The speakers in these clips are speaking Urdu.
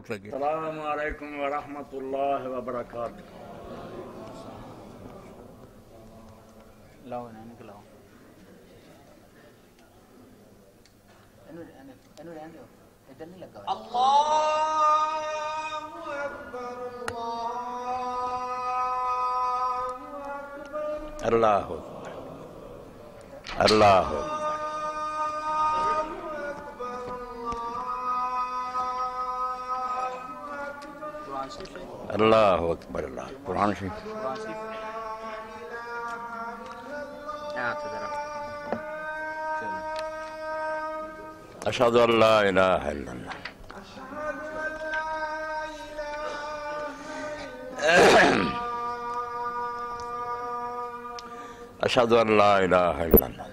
تلقى السلام عليكم ورحمة الله وبركاته. لو نانك لو الله أكبر. الله أكبر. الله أكبر. الله أكبر الله. القرآن شريف. أشهد أن لا إله إلا الله. أشهد أن لا إله إلا الله.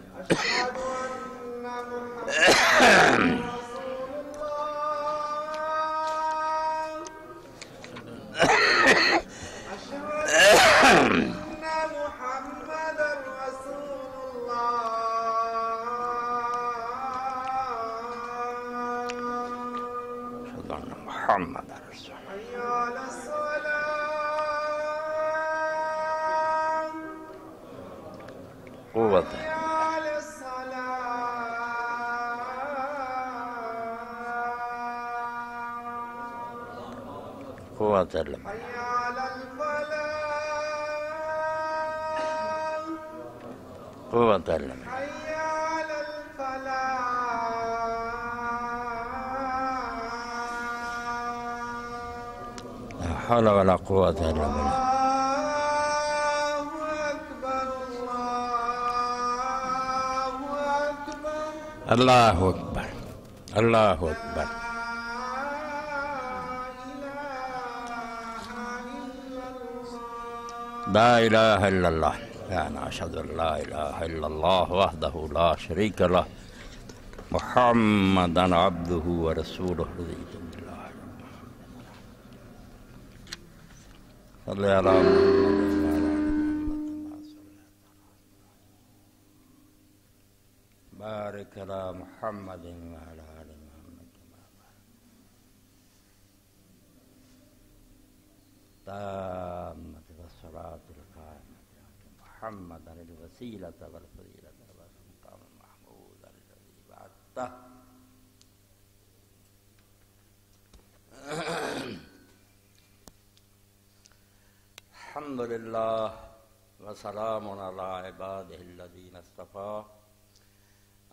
حول ولا قوة إلا بالله. الله أكبر الله أكبر. لا إله إلا الله. يعني أشهد أن لا إله إلا الله وحده لا شريك له محمدا عبده ورسوله. رضيته صل على محمد محمد. بارك على محمد وعلى آل محمد تامة الصلاة القائمة محمدا الوسيلة والفضيلة. وسلام على عباده الذين اصطفى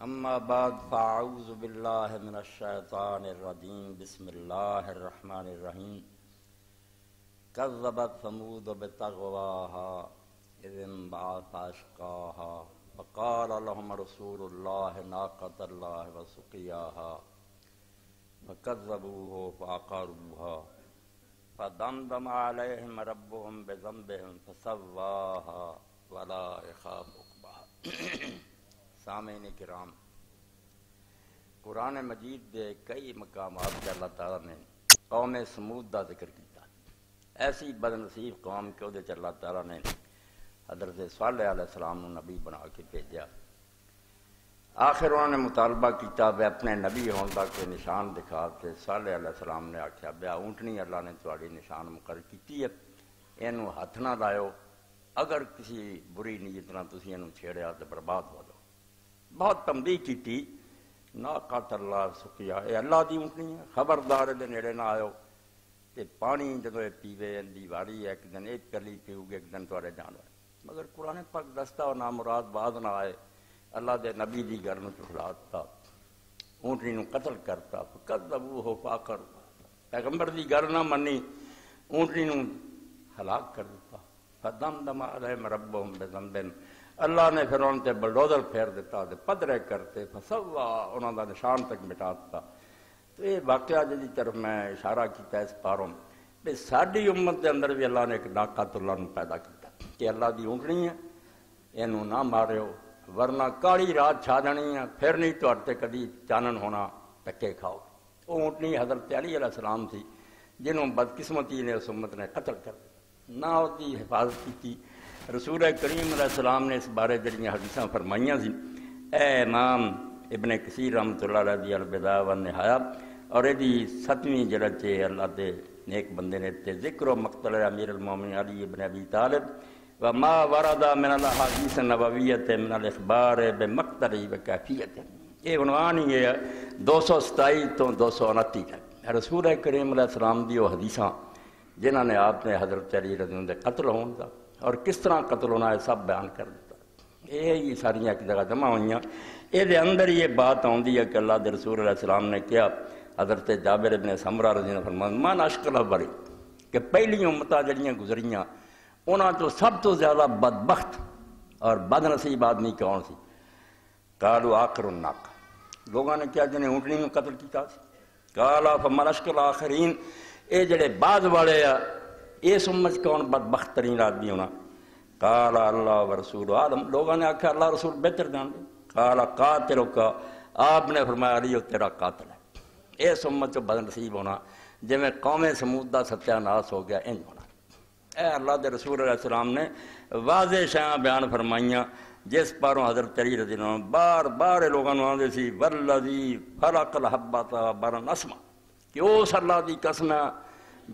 أما بعد فأعوذ بالله من الشيطان الرجيم بسم الله الرحمن الرحيم كذبت ثمود بتغواها إذ انبعث أشقاها فقال لهم رسول الله ناقة الله وسقياها فكذبوه فعقروها. فدمدم عليهم ربهم بذنبهم فسواها ولا يخاف عقباها سامعین کرام، قرآن مجید دے کئی مقامات کے اللہ تعالیٰ نے قوم سمود دا ذکر کیتا ایسی بد نصیب قوم کہ وہ اللہ تعالیٰ نے حضرت صالح علیہ السلام نو نبی بنا کے بھیجا۔ آخر انہوں نے مطالبہ کیتا، بے اپنے نبی ہون دا کوئی نشان دکھا تے صالح علیہ السلام نے آکھیا بیا اونٹنی اللہ نے تواڈی نشان مقرر کیتی ہے، اینو ہاتھ نہ لائیو، اگر کسی بری نیت نہ تسی اینو چھیڑیا تے برباد ہو جاؤ۔ بہت تنبیہ کیتی، نا قات اللہ سکیا اے اللہ دی اونٹنی ہے، خبردار دے نیڑے نہ آیو۔ تے پانی جدو اے پیوے اندی واری ہے، ایک دن ایک کلی پیو گے ایک دن تواڈے جانو ہے مگر قرآن پاک دستا و نامراد بعد نہ آئے۔ اللہ دے نبی دی گرن چلاتا اونٹنی نو قتل کرتا، فکذبو ہو فاکر پیغمبر دی گر نہ منی، اونٹنی نو ہلاک کر دیتا۔ فدم دم علیہم ربهم بذنبن۔ اللہ نے پھر ان تے بلڈوزر پھیر دیتا تے پدرے کرتے فسوا انہوں دا نشان تک مٹا دیتا۔ تو یہ واقعہ جی طرف میں اشارہ کیتا اس پاروں بے ساڈی امت دے اندر بھی اللہ نے ایک ناقات اللہ نو پیدا کیتا، کہ اللہ دی اونٹنی ہے، اینو نہ ماریو۔ ورنہ کالی رات چھا جانی ہے، پھر نہیں تو اٹھتے کدی چانن ہونا ٹکے کھاؤ۔ وہ اونٹنی حضرت علی علیہ السلام تھی، جنہوں بدقسمتی نے اس امت نے قتل کر دیا۔ نہ ہوتی حفاظت کی تھی رسول کریم علیہ السلام نے اس بارے جڑیاں حدیثاں فرمائیاں سی۔ اے امام ابن کثیر رحمۃ اللہ علیہ دی البداء و النہایا اور یہ ستویں جڑا چے اللہ دے نیک بندے نے تے ذکر و مقتل امیر المومن علی ابن ابی طالب وما ورد من الاحادیث النبویت من الاخبار بمقتل و یہ عنوان ہی ہے، دو سو ستائی تو دو سو انتی تک. رسول کریم علیہ السلام دی وہ حدیثاں جنہاں نے آپ نے حضرت علی رضی اللہ قتل ہون دا اور کس طرح قتل ہونا ہے سب بیان کر دیتا۔ یہ ہی ساریاں ایک جگہ جمع ہوئیاں یہ دے اندر یہ بات آندی ہے کہ اللہ دے رسول علیہ السلام نے کیا، حضرت جابر ابن سمرہ رضی اللہ فرمان من اشکل بری، کہ پہلی امتہ جڑیاں گزریاں انہاں تو سب تو زیادہ بدبخت اور بد نصیب آدمی کون سی؟ کالو آخر الناک لوگوں نے کیا جنہیں اونٹنی میں قتل کیتا سی؟ کالا فمن اشکل آخرین اے جڑے بعد والے آ اے سمجھ کون بدبخت ترین آدمی ہونا؟ کالا اللہ و رسول عالم لوگوں نے آکھا، اللہ رسول بہتر جان دے۔ کالا قاتل کا۔ آپ نے فرمایا، علی، تیرا قاتل ہے۔ اے سمت چو بد نصیب ہونا۔ جی میں قوم سمود دا ستیہ ناس ہو گیا، انج ہونا۔ اے اللہ دے رسول علیہ السلام نے واضح شاہ بیان فرمائیاں جس پاروں حضرت علی رضی اللہ عنہ بار بار لوگوں نے آدھے سی، والذی خلق الحبتا برن اسما کہ اس اللہ دی قسم ہے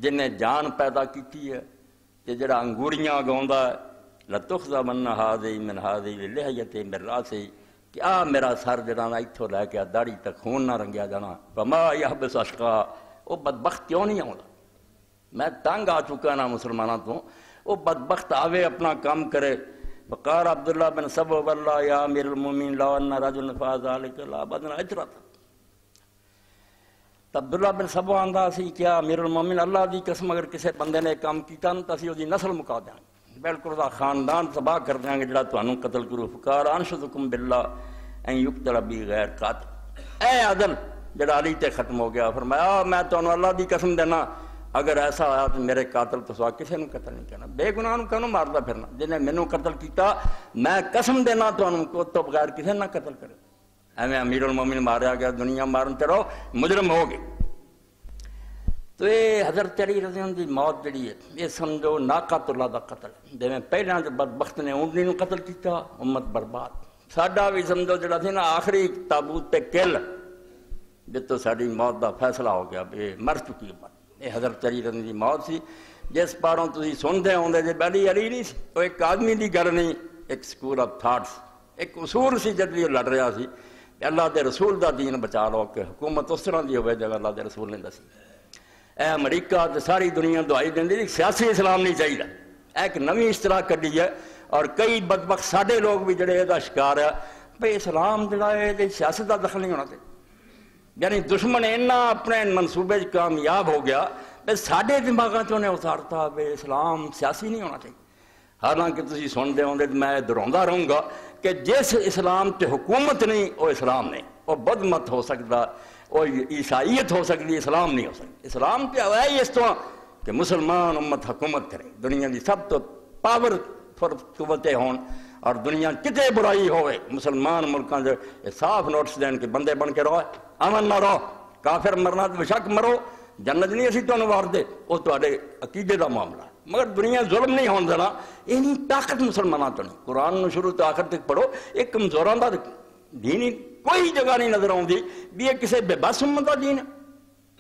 جن نے جان پیدا کیتی ہے کہ جڑا انگوریاں گاوندا ہے لتخذ من هذه من هذه لحیت من راسی کہ آ میرا سر جڑا نا لے کے داڑھی تک خون نہ رنگیا جانا فما یحبس اشقا وہ بدبخت کیوں نہیں آوندا؟ میں تنگ آ چکا نا مسلمانوں تو وہ بدبخت آوے، اپنا کام کرے۔ فقار عبداللہ بن سب واللہ یا امیر المومین لا ان رجل فاز ذلك لا بدن۔ اجرا تو عبداللہ بن سب آندا سی کیا امیر المومین اللہ دی قسم، اگر کسے بندے نے کام کیتا نا تو اسی دی نسل مکا دیاں گے بالکل دا خاندان تباہ کر دیاں گے، جڑا تانوں قتل کرو۔ فقار انشدکم باللہ ان یقتل بی غیر قاتل۔ اے عدل، جڑا علی تے ختم ہو گیا۔ فرمایا میں تانوں اللہ دی قسم دینا۔ اگر ایسا آیا تو میرے قاتل تو سوا کسی نے قتل نہیں کرنا۔ بے گناہ نو کانوں ماردا پھرنا؟ جنہیں مینوں قتل کیتا، میں قسم دینا تانوں کو، تو بغیر کسی نہ قتل کرے۔ ایویں امیر المومن ماریا گیا، دنیا مارن تے مجرم ہو گئے۔ تو یہ حضرت علی رضی اللہ دی موت جڑی ہے یہ سمجھو ناقات اللہ دا قتل۔ جویں پہلاں جو بدبخت نے اونٹنی نو قتل کیتا، امت برباد۔ ساڈا بھی سمجھو جڑا سی نا، آخری تابوت تے کل، جتوں ساری موت دا فیصلہ ہو گیا مر چکی امت یہ حضرت علی رضی دی موت سی۔ جس پاروں تسی سنتے ہوندے جے بلی علی نہیں سی وہ ایک آدمی دی گل نہیں، ایک سکول آف تھاٹس ایک اصول سی جد بھی لڑ رہا سی۔ کہ اللہ دے رسول دا دین بچا لو، کہ حکومت اس طرح دی ہوئے جگہ اللہ دے رسول نے دسی۔ اے امریکہ تے ساری دنیا دعائی دیں جی، سیاسی اسلام نہیں چاہیے ایک نوی اصطلاح کڈی ہے، اور کئی بدبخت ساڈے لوگ بھی جڑے یہ شکار ہے۔ بھئی اسلام جڑا ہے سیاست کا دخل نہیں ہونا چاہیے یعنی دشمن اینا اپنے منصوبے کامیاب ہو گیا بھئی ساڈے دماغاں چوں نے اتارتا بھئی اسلام سیاسی نہیں ہونا چاہیے حالانکہ تسی سنتے ہوں میں دہراਉਂدا رہوں گا کہ جس اسلام تے حکومت نہیں وہ اسلام نہیں وہ بد مت ہو سکتا وہ عیسائیت ہو سکتی اسلام نہیں ہو سکتی اسلام تے ہے ہی اس طرح کہ مسلمان امت حکومت کرے دنیا دی سب تو پاور قوتیں ہون اور دنیا کتے برائی ہوئے مسلمان ملکاں جو صاف نوٹس دین کے بندے بن کے رہو امن نہ رہو کافر مرنا تو بشک مرو جنت نہیں اسی تمہیں وار دے وہ تے عقیدے کا معاملہ مگر دنیا ظلم نہیں ہون دینا یہ نہیں طاقت مسلمانوں تو نہیں قرآن نو شروع تو آخر تک پڑھو یہ کمزوراں دا دین ہی کوئی جگہ نہیں نظر آؤں بھی یہ کسی بے بس امت کا دین ہے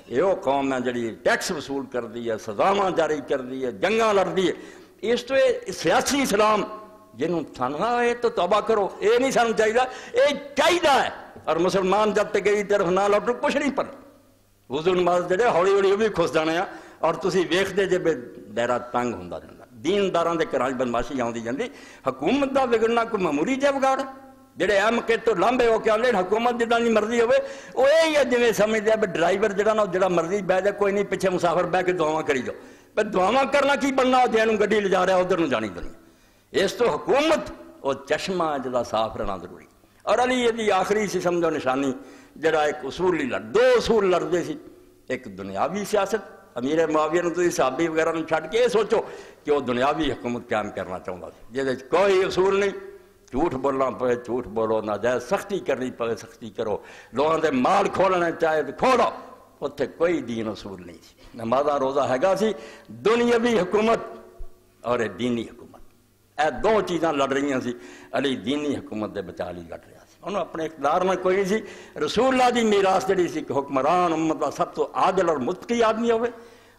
یہ وہ قوم ہے جڑی ٹیکس وصول کر دی ہے سزاواں جاری کر دی ہے جنگاں لڑ دی ہے اس تو سیاسی اسلام جنہوں تھانوا ہے تو توبہ کرو یہ نہیں سانو چاہیے یہ چاہیے اور مسلمان جب تک گئی طرف نہ لوٹو، کچھ نہیں پر وضو نماز جڑے ہولی ہولی وہ بھی خوش جانے ہیں۔ اور تسی ویکھدے جے بے دائرہ تنگ ہوندا جاندا دینداراں دے گھراں بدماشی آوندی جاندی۔ حکومت دا بگڑنا کوئی معمولی جے بگاڑ جڑے ایم کے تو لمبے ہو کے آندے، حکومت جداں دی مرضی ہوے او اے ہی جویں سمجھدے بھی ڈرائیور جڑا نا جڑا مرضی بیٹھ جائے، کوئی نہیں، پیچھے مسافر بیٹھ کے دعاواں کری جاؤ۔ پر دعاواں کرنا کی بننا؟ جے نوں گڈی لے جا رہا ادھر نوں جانی دنیا۔ اس تو حکومت او چشمہ جدا صاف رہنا ضروری اور علی یہ دی آخری سی سمجھو نشانی، جڑا ایک اصول لڑ، دو اصول لڑدے سی۔ ایک دنیاوی سیاست، امیر معاویہ نے تو صحابی وغیرہ نے چھٹ کے یہ سوچو کہ وہ دنیاوی حکومت قائم کرنا چاہتا سی جہد کوئی اصول نہیں۔ جھوٹ بولنا پے جھوٹ بولو نہ جائے سختی کرنی پے سختی کرو۔ لوگوں دے مال کھولنا چاہے تو کھولو اتنے کوئی دین اصول نہیں سی۔ نمازہ روزہ ہے سی، دنیاوی حکومت اور دینی حکومت۔ اے دو چیزاں لڑ رہی سی، علی دینی حکومت دے بچا لی لڑ رہا ਉਹਨੂੰ ਆਪਣੇ ਇਕਤਦਾਰ ਨਾਲ ਕੋਈ ਨਹੀਂ ਸੀ ਰਸੂਲullah ਦੀ ਮੀਰਾਸ ਜਿਹੜੀ ਸੀ ਕਿ ਹੁਕਮਰਾਨ ਉਮਤ ਦਾ ਸਭ ਤੋਂ ਆਦਲ ਔਰ ਮੁਤਕੀ ਆਦਮੀ ਹੋਵੇ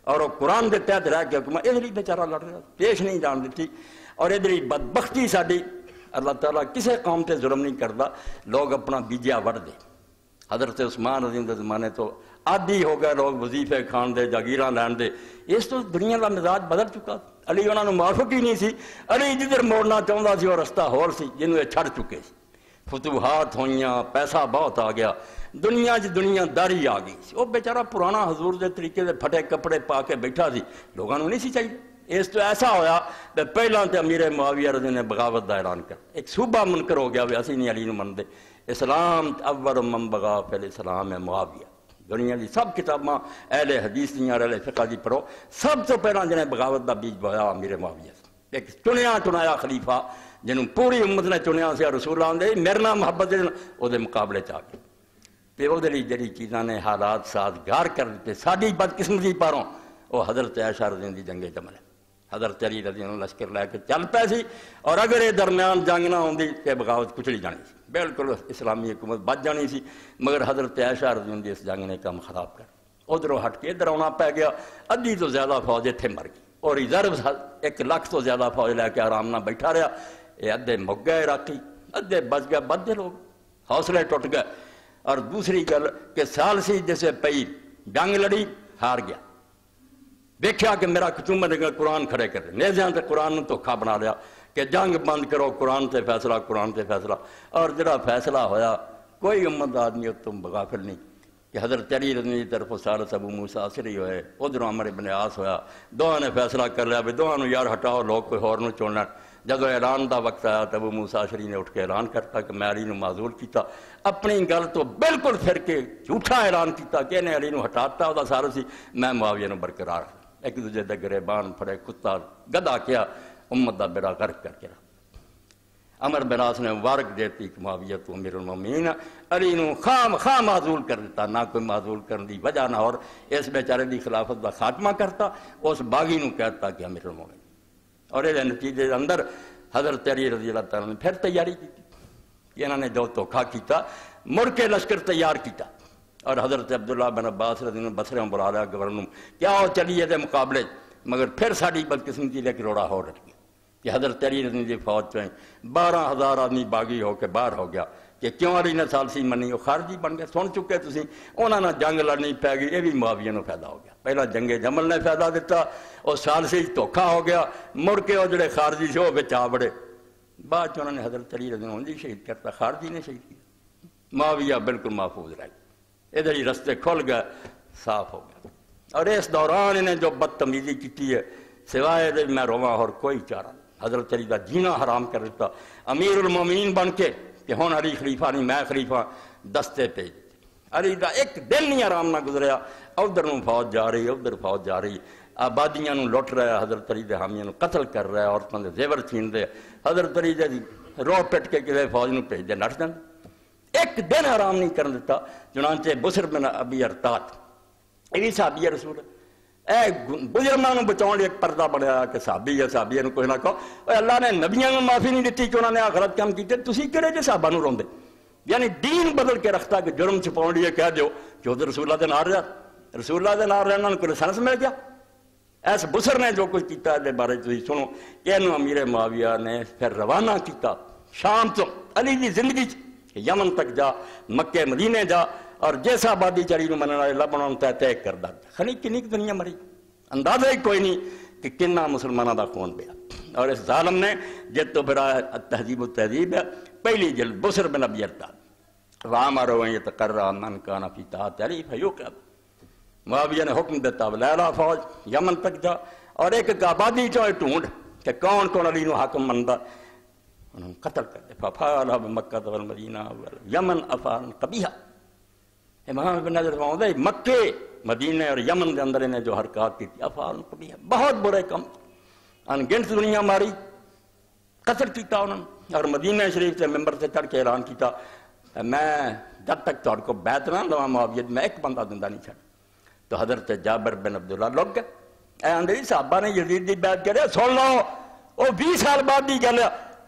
ਔਰ ਉਹ ਕੁਰਾਨ ਦੇ ਤਹਿਤ ਰਹਿ ਕੇ ਹੁਕਮ ਇਹਦੇ ਲਈ ਵਿਚਾਰਾ ਲੜ ਰਿਹਾ ਪੇਸ਼ ਨਹੀਂ ਜਾਣ ਦਿੱਤੀ ਔਰ ਇਹਦੇ ਲਈ ਬਦਬਖਤੀ ਸਾਡੀ ਅੱਲਾਹ ਤਾਲਾ ਕਿਸੇ ਕੌਮ ਤੇ ਜ਼ੁਲਮ ਨਹੀਂ ਕਰਦਾ ਲੋਕ ਆਪਣਾ ਬੀਜਿਆ ਵੜਦੇ حضرت عثمان رضی ਦੇ ਜ਼ਮਾਨੇ ਤੋਂ ਆਦੀ ਹੋ ਗਏ ਲੋਕ ਵਜ਼ੀਫੇ ਖਾਣ ਦੇ ਜਾਗੀਰਾਂ ਲੈਣ ਦੇ ਇਸ ਤੋਂ ਦੁਨੀਆ ਦਾ ਮਿਜ਼ਾਜ ਬਦਲ ਚੁੱਕਾ ਅਲੀ ਉਹਨਾਂ ਨੂੰ ਮਾਫਕ ਹੀ ਨਹੀਂ ਸੀ ਅਲੀ ਜਿੱਧਰ ਮੋੜਨਾ ਚਾਹੁੰਦਾ ਸੀ ਉਹ ਰਸਤਾ ਹੋਰ ਸੀ ਜਿਹਨੂੰ ਇਹ ਛੱਡ ਚੁੱਕੇ ਸੀ فتوحات ہوئیاں، پیسہ بہت آ گیا۔ دنیا جی دنیا داری آ گئی۔ وہ بیچارہ پرانا حضور دے طریقے دے پھٹے کپڑے پا کے بیٹھا سی۔ لوگوں نے نہیں سی چاہیے۔ اس تو ایسا ہویا کہ پہلا تے امیر معاویہ رضی نے بغاوت دا اعلان کر ایک صوبہ منکر ہو گیا بھی اسی نہیں علی نو من دے اسلام اول من بغا پہلے اسلام ہے معاویہ۔ دنیا دی سب کتاباں اہل حدیث دیاں، اہل فقہ دی پڑھو۔ سب تو پہلا جنہیں بغاوت دا بیج بویا امیر معاویہ۔ ایک چنیا چنایا خلیفہ۔ جنہوں پوری امت نے چنیا سی رسول آن دے میرے نام محبت دے او دے مقابلے چاہتے پہ او وہ لی جلی چیزاں نے حالات سازگار کر دیتے ساری بدقسمتی پاروں وہ حضرت عیشہ رضی دی جنگے چمل حضرت علی رضی اللہ لشکر لے کے چل پیسی اور اگر یہ درمیان جنگ نہ ہوندی پہ بغاوت کچلی جانی سی۔ بالکل اسلامی حکومت بچ جانی سی، مگر حضرت عیشہ رضی اللہ اس جنگ نے کم خراب کر۔ ادھروں ہٹ کے ادھر آنا پہ گیا، ادھی تو زیادہ فوج اتنے مر گئی۔ اور ریزرو ایک لکھ تو زیادہ فوج لے کے آرام نہ بیٹھا رہا۔ یہ ادھے مک گئے عراقی ادھے بچ گئے بدھے لوگ حوصلے ٹوٹ گئے اور دوسری گل کہ سالسی جسے پئی جنگ لڑی، ہار گیا۔ دیکھا کہ میرا کچومر نے قرآن کھڑے کر نیزیاں تے قرآن تو کھا بنا لیا کہ جنگ بند کرو، قرآن تے فیصلہ، قرآن تے فیصلہ۔ اور جڑا فیصلہ ہویا، کوئی امت آدمی تم بغافر نہیں۔ کہ حضرت علی رضی طرف سارس ابو موسیٰ آسری ہوئے، ادھر عمر ابن آس ہویا۔ دوہاں نے فیصلہ کر لیا بھی دوہاں نو یار ہٹاؤ، لوگ کوئی اور نو چوننا جدو اعلان دا وقت آیا تو ابو موسیٰ آسری نے اٹھ کے اعلان کرتا کہ میں علی نو معذور کیتا، اپنی گل تو بالکل پھر کے جھوٹا اعلان کیتا کہ انہیں علی نو ہٹاتا دا سارا سی میں معاویہ نو برقرار، ایک دوجہ دے گرے بان پھڑے کتا گدا کیا، امت دا بیڑا غرق کر کے رہا امر براس نے وارک دیتی کہ معاویہ تو امیر المومین علی نو خام خام معذول کر دیتا، نہ کوئی معذول کرنے دی وجہ نہ اور اس بیچارے دی خلافت دا خاتمہ کرتا، اس باغی نو کہتا کہ امیر المومین اور یہ نتیجے اندر حضرت علی رضی اللہ تعالیٰ نے پھر تیاری کی۔ کہ انہوں نے جو دھوکھا کیتا، مڑ کے لشکر تیار کیتا۔ اور حضرت عبداللہ بن عباس رضی اللہ بسرے بلا لیا گورنم کیا ہو چلیے دے مقابلے؟ مگر پھر ساری بدقسمتی لے کے روڑا ہو رہی کہ حضرت علی رضی دی فوج چوئیں بارہ ہزار آدمی باغی ہو کے باہر ہو گیا۔ کہ کیوں علی نے سالسی منی؟ وہ خارجی بن گئے، سن چکے تسی انہوں نے جنگ لڑنی پی گئی، یہ بھی معاویہ نو فائدہ ہو گیا۔ پہلا جنگ جمل نے فائدہ دیتا وہ سالسی دھوکھا ہو گیا۔ مڑ کے وہ جڑے خارجی سے وہ بچا بڑے بعد چ انہوں نے حضرت علی رضی اللہ شہید کرتا خارجی نے شہید کیا۔ معاویہ بالکل محفوظ رہ گیا ادھر ہی رستے کھل گئے، صاف ہو گیا اور اس دوران انہیں جو بدتمیزی کی ہے، سوائے دے میں رواں اور کوئی چارہ نہیں۔ حضرت علی دا جینا حرام کر دیتا امیر المومین بن کے کہ ہون علی خلیفہ نہیں، میں خلیفہ دستے پہ علی دا ایک دن نہیں آرام نہ گزریا۔ ادھر نو فوج جا رہی، ادھر فوج جا رہی۔ آبادیاں نو لٹ رہا حضرت علی دے حامیاں نو قتل کر رہا ہے عورتوں دے زیور چھین دے۔ حضرت علی دے رو پٹ کے کسی فوج نو بھیج دے، نٹ جان ایک دن آرام نہیں کرن دیتا چنانچہ بسر بن ابی ارتات یہ بھی صحابی رسول۔ ہے اے بزرگاں بچاؤ ایک پردہ بنیا کہ صحابی ہے، صحابی نو کچھ نہ کہو۔ اے اللہ نے نبیاں نو معافی نہیں دیتی کہ انہوں نے غلط کام کیتے۔ تسی کہڑے جے صحابہ نو روندے یعنی دین بدل کے رکھتا کہ جرم چھپاؤ لیے کہہ دیو کہ ادھر رسول اللہ دے نار رہا رسول اللہ دے نار رہنا کو لسانس مل گیا؟ ایس بسر نے جو کچھ کیتا دے بارے تسی سنو۔ یہ امیر معاویہ نے پھر روانہ کیتا شام تو علی دی زندگی کہ یمن تک جا مکے مدینے جا۔ اور جیسا آبادی چڑی نو مننا لبنا تے طے کردا خنی کنی دنیا مری؟ اندازہ ہی کوئی نہیں کہ کنا مسلمانوں دا خون پیا۔ اور اس ظالم نے جت تو پھر تہذیب و تہذیب ہے۔ پہلی جلد بسر بن ابی ارتا ارتاد وامر یتقرر من کان فی طاعت علی فیوقب معاویہ نے حکم دیتا لیلا فوج، یمن تک جا۔ اور ایک ایک آبادی چوئے ٹونڈ کہ کون کون علی نو حاکم مندا انہوں قتل کر دے ففالا بمکہ والمدینہ یمن افعال قبیحہ امام ابن نظر فرماؤں دے مکے، مدینہ اور یمن دے اندر انہیں جو حرکات کی تھی، افعال قبیحہ بہت برے کم ان گنت دنیا ماری، قتل کیتا انہوں نے، اور مدینہ شریف سے ممبر سے چڑھ کے اعلان کیتا، میں جب تک توڑ کو بیت نہ لوا معاویت، میں ایک بندہ دندہ نہیں چھڑ تو حضرت جابر بن عبداللہ لوگ گئے۔ اے اندری، صحابہ نے یزید دی بیعت کرے سن لو، وہ بیس سال بعد دی گل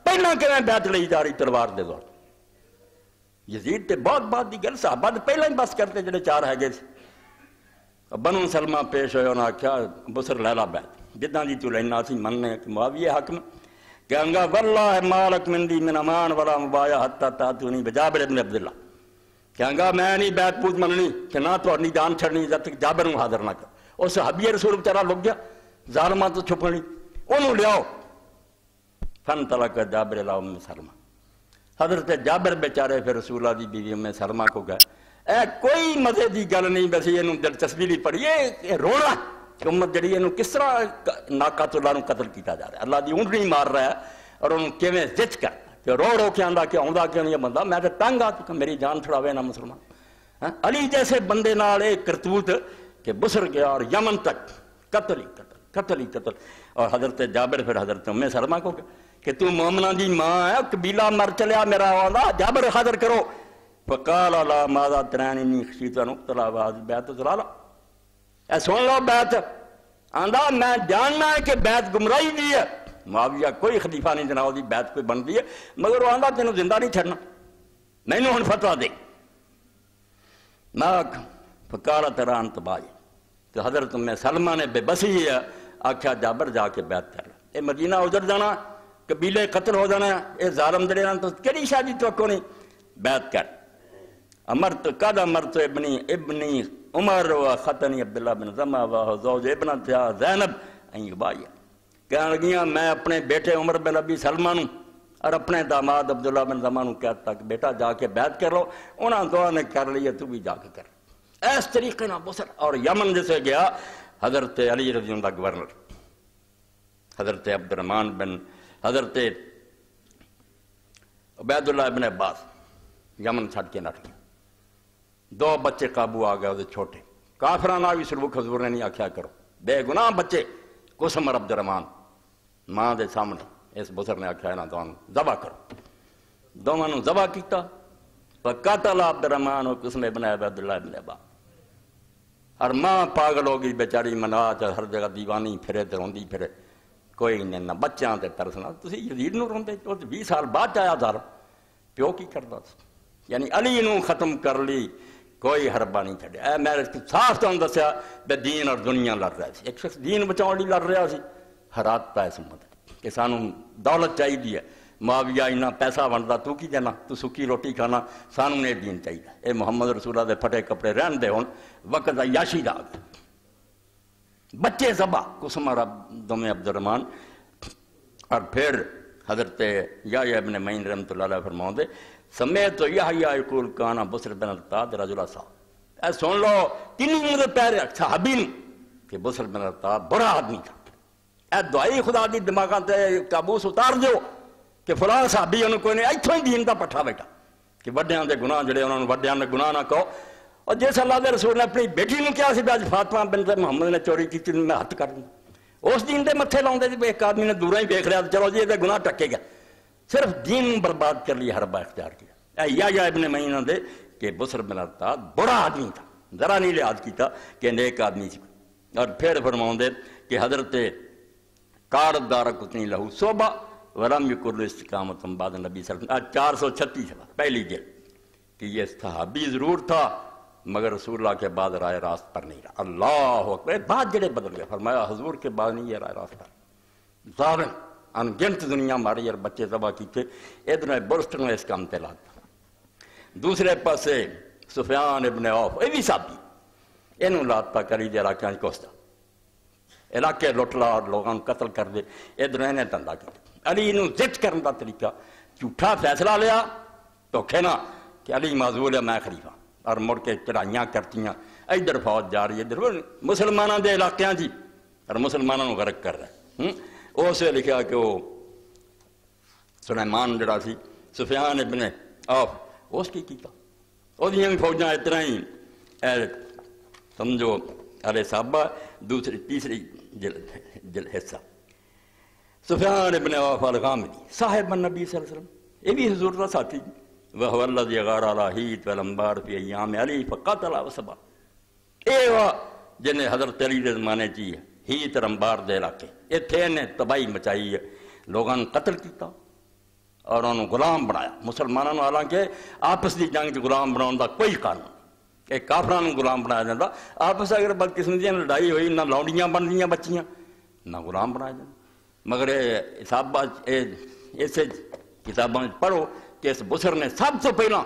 پہلا کہ میں بیعت لئی جا رہی تلوار دے دور۔ یزید تے بہت بہت دی گل صحابہ دے پہلا ہی بس کرتے جنہیں چار ہے گئے بنو سلمہ پیش ہوئے، انہاں کیا بسر لیلہ بیت جدہ دی تو لہنہ سی، مننے کہ معاویہ حکم۔ کہ انگا، واللہ مالک من دی من امان ولا مبایا حتی تاتونی بجابر ابن عبداللہ۔ کہ انگا، میں نہیں بیت پوچھ مننی کہ نہ تو ارنی جان چھڑنی جب تک جابر ہوں حاضر نہ کر۔ اور صحابی رسول بچارہ لگ گیا ظالمہ تو چھپنی انہوں لیاؤ۔ فن طلق جابر اللہ امی سلمہ۔ حضرت جابر بیچارے پھر رسولہ دی بیوی میں سلمہ کو گئے۔ اے کوئی مزے دی گل نہیں بس یہ دلچسپی نہیں پڑی یہ رونا کہ امت جڑی یہ کس طرح ناقات اللہ نو قتل کیتا جا رہا ہے۔ اللہ دی اونٹنی مار رہا ہے اور انہوں کیویں زچ کر کہ رو رو کے آندا کہ آندا کیوں نہیں یہ بندہ؟ میں تو تنگ ہاں آ چکا میری جان چھڑاوے نہ مسلمان۔ ہاں؟ علی جیسے بندے نال ایک کرتوت کہ بسر گیا اور یمن تک قتل ہی قتل قتل ہی قتل۔ اور حضرت جابر پھر حضرت ام سلمہ کو گئے۔ کہ تو مومنہ دی ماں ہے، قبیلہ مر چلیا، میرا والا جابر حاضر کرو۔ فقال اللہ ماذا ترین انی خشیتا نقتلا باز بیعت زلالا اے سن لو بیعت۔ آندہ میں جاننا ہے کہ بیعت گمرائی دی ہے۔ معاویہ، کوئی خلیفہ نہیں جناؤ دی بیعت کوئی بن دی ہے۔ مگر وہ آندہ تینوں زندہ نہیں چھڑنا میں نے ہن فتوہ دے۔ ناک فقال ترا انت تو حضرت میں سلمہ نے بے بسی ہے آکھا جابر جا کے بیعت کر۔ اے مدینہ، ادھر جانا۔ ہے قبیلے قتل ہو جانا اے ظالم جڑے تو کیڑی شادی تو نہیں؟ بیعت کر۔ امرت قد امرت ابنی ابنی عمر و خطنی عبداللہ بن زمہ و زوج ابن تیا زینب۔ این بائی کہنے لگیاں، میں اپنے بیٹے عمر بن ابی سلمہ نوں اور اپنے داماد عبداللہ بن زمہ نوں کہتا کہ بیٹا جا کے بیعت کر لو، انہاں دعا نے کر لیا تو بھی جا کے کر۔ اس طریقے نہ بسر۔ اور یمن جیسے گیا، حضرت علی رضی اللہ گورنر، حضرت عبد الرحمن بن حضرت عبید اللہ ابن عباس، یمن چھڑ کے نٹ گیا دو بچے قابو آ گئے، وہ چھوٹے۔ کافرانہ بھی سلوک حضور نے نہیں آکھیا کرو۔ بے گناہ بچے، قسم عبد الرحمن۔ ماں دے سامنے اس بزر نے آکھیا نا دوان ذبح کرو۔ دونوں نے ذبح کیتا۔ فقاتل عبد الرحمن و قسم ابن عبد اللہ ابن عباس۔ اور ماں پاگل ہو گئی، بیچاری منا ہر جگہ دیوانی پھرے تے روندی پھرے۔ کوئی نہیں، نہ بچیاں تے ترسنا تسی یزید نو روندے 20 سال بعد آیا دار۔ پیو کی کردا سی یعنی علی نو ختم کر لی، کوئی حربہ نہیں چھڑیا اے میں صاف تو دسیا، بے دین اور دنیا لڑ رہا سی۔ ایک شخص دین بچاؤ لی لڑ رہا سی، حرات پا اس امت کہ سانو دولت چاہی دی ہے۔ معاویہ اینا پیسہ بندا تو کی دینا؟ تو سکی روٹی کھانا۔ سانو نے دین چاہی دا اے محمد رسولہ دے پھٹے کپڑے رہن دے ہون، وقت عیاشی دا۔ بچے زبا قسم رب دم عبد الرحمن اور پھر حضرت یا ابن معین رحمت اللہ علیہ فرماؤں دے سمیت تو یہ یا یقول، کانا بسر بن التاد رجلہ صاحب اے سن لو تینی مجھے پیرے صحابی نے کہ بسر بن التاد بڑا آدمی تھا۔ اے دعائی خدا دی دماغاں تے کابوس اتار دیو کہ فلاں صحابی انہوں کوئی نہیں، ایتھوں ہی دین دا پٹھا بیٹا کہ وڈیاں دے گناہ جڑے انہوں نے وڈیاں دے گناہ نہ کہو۔ اور جیسا اللہ دے رسول نے اپنی بیٹی نے کیا سی بھی آج فاطمہ بنت محمد نے چوری کی تین میں ہاتھ کر دوں اس دین دے متھے لاؤں دے ایک آدمی نے دورہ ہی بیکھ رہا چلو جی یہ گناہ ٹکے گا صرف دین برباد کر لیا حربہ اختیار کیا۔ اے یا یا ابن مہینہ دے کہ بسر بن ارتاد بڑا آدمی تھا، ذرا نہیں لحاظ کیتا کہ نیک آدمی سی۔ اور پھر فرماؤں دے کہ حضرت کارد دارہ کتنی لہو صوبہ ورم یکر استقامت بعد نبی صلی اللہ علیہ وسلم۔ چار سو چھتیس پہلی جل کہ یہ صحابی ضرور تھا۔ مگر رسول اللہ کے بعد رائے راست پر نہیں رہا۔ اللہ اکبر بات جڑے بدل گئے۔ فرمایا، حضور کے بعد نہیں یہ رائے راست پر۔ ظالم ان گنت دنیا ماری اور بچے تباہ کی تھے ادھر برسٹ نے اس کام تے لاتا دوسرے پاسے سفیان ابن عوف، یہ بھی صحابی۔ اینو لاتا کری دے علاقے آنچ کوستا۔ علاقے لٹلا اور لوگاں قتل کر دے، ادھر انہیں تندہ کی علی انہوں زد کرن دا طریقہ، جھوٹا فیصلہ لیا تو کھینا کہ علی معذول ہے، میں خلیفہ ہاں۔ اور مڑ کے چڑھائیاں کرتیاں۔ ادھر فوج جا رہی ہے ادھر مسلمانوں دے علاقیاں جی۔ اور مسلمانوں کو غرق کر رہا ہے۔ اسے لکھا کہ وہ سلیمان جڑا سی سفیان ابن آف اس کی کیتا وہ دیاں بھی فوجاں اتنا ہی۔ اے سمجھو ارے صحابہ دوسری تیسری جل, جل حصہ۔ سفیان ابن آف الغامدی صاحب النبی صلی اللہ علیہ وسلم۔ یہ بھی حضور کا ساتھی۔ وہ اللہ غار علیہ والانبار فی ایام علی فقاتل وسبا. اے وا جن حضرت علی دے زمانے چی ہے ہیت رمبار دے علاقے ایتھے نے تباہی مچائی ہے لوگاں نے قتل کیتا اور انہوں غلام بنایا. مسلمانوں نے حالانکہ آپس دی جنگ غلام بناؤن دا کوئی قانون نہیں۔ کہ کافراں نوں غلام بنایا جاتا آپس اگر بدقسمتی نال لڑائی ہوئی، نہ لونڈیاں بندیاں بچیاں، نہ غلام بنایا جاتا مگر یہ حساب اسے کتاباں پڑھو کہ اس بسر نے سب تو پہلا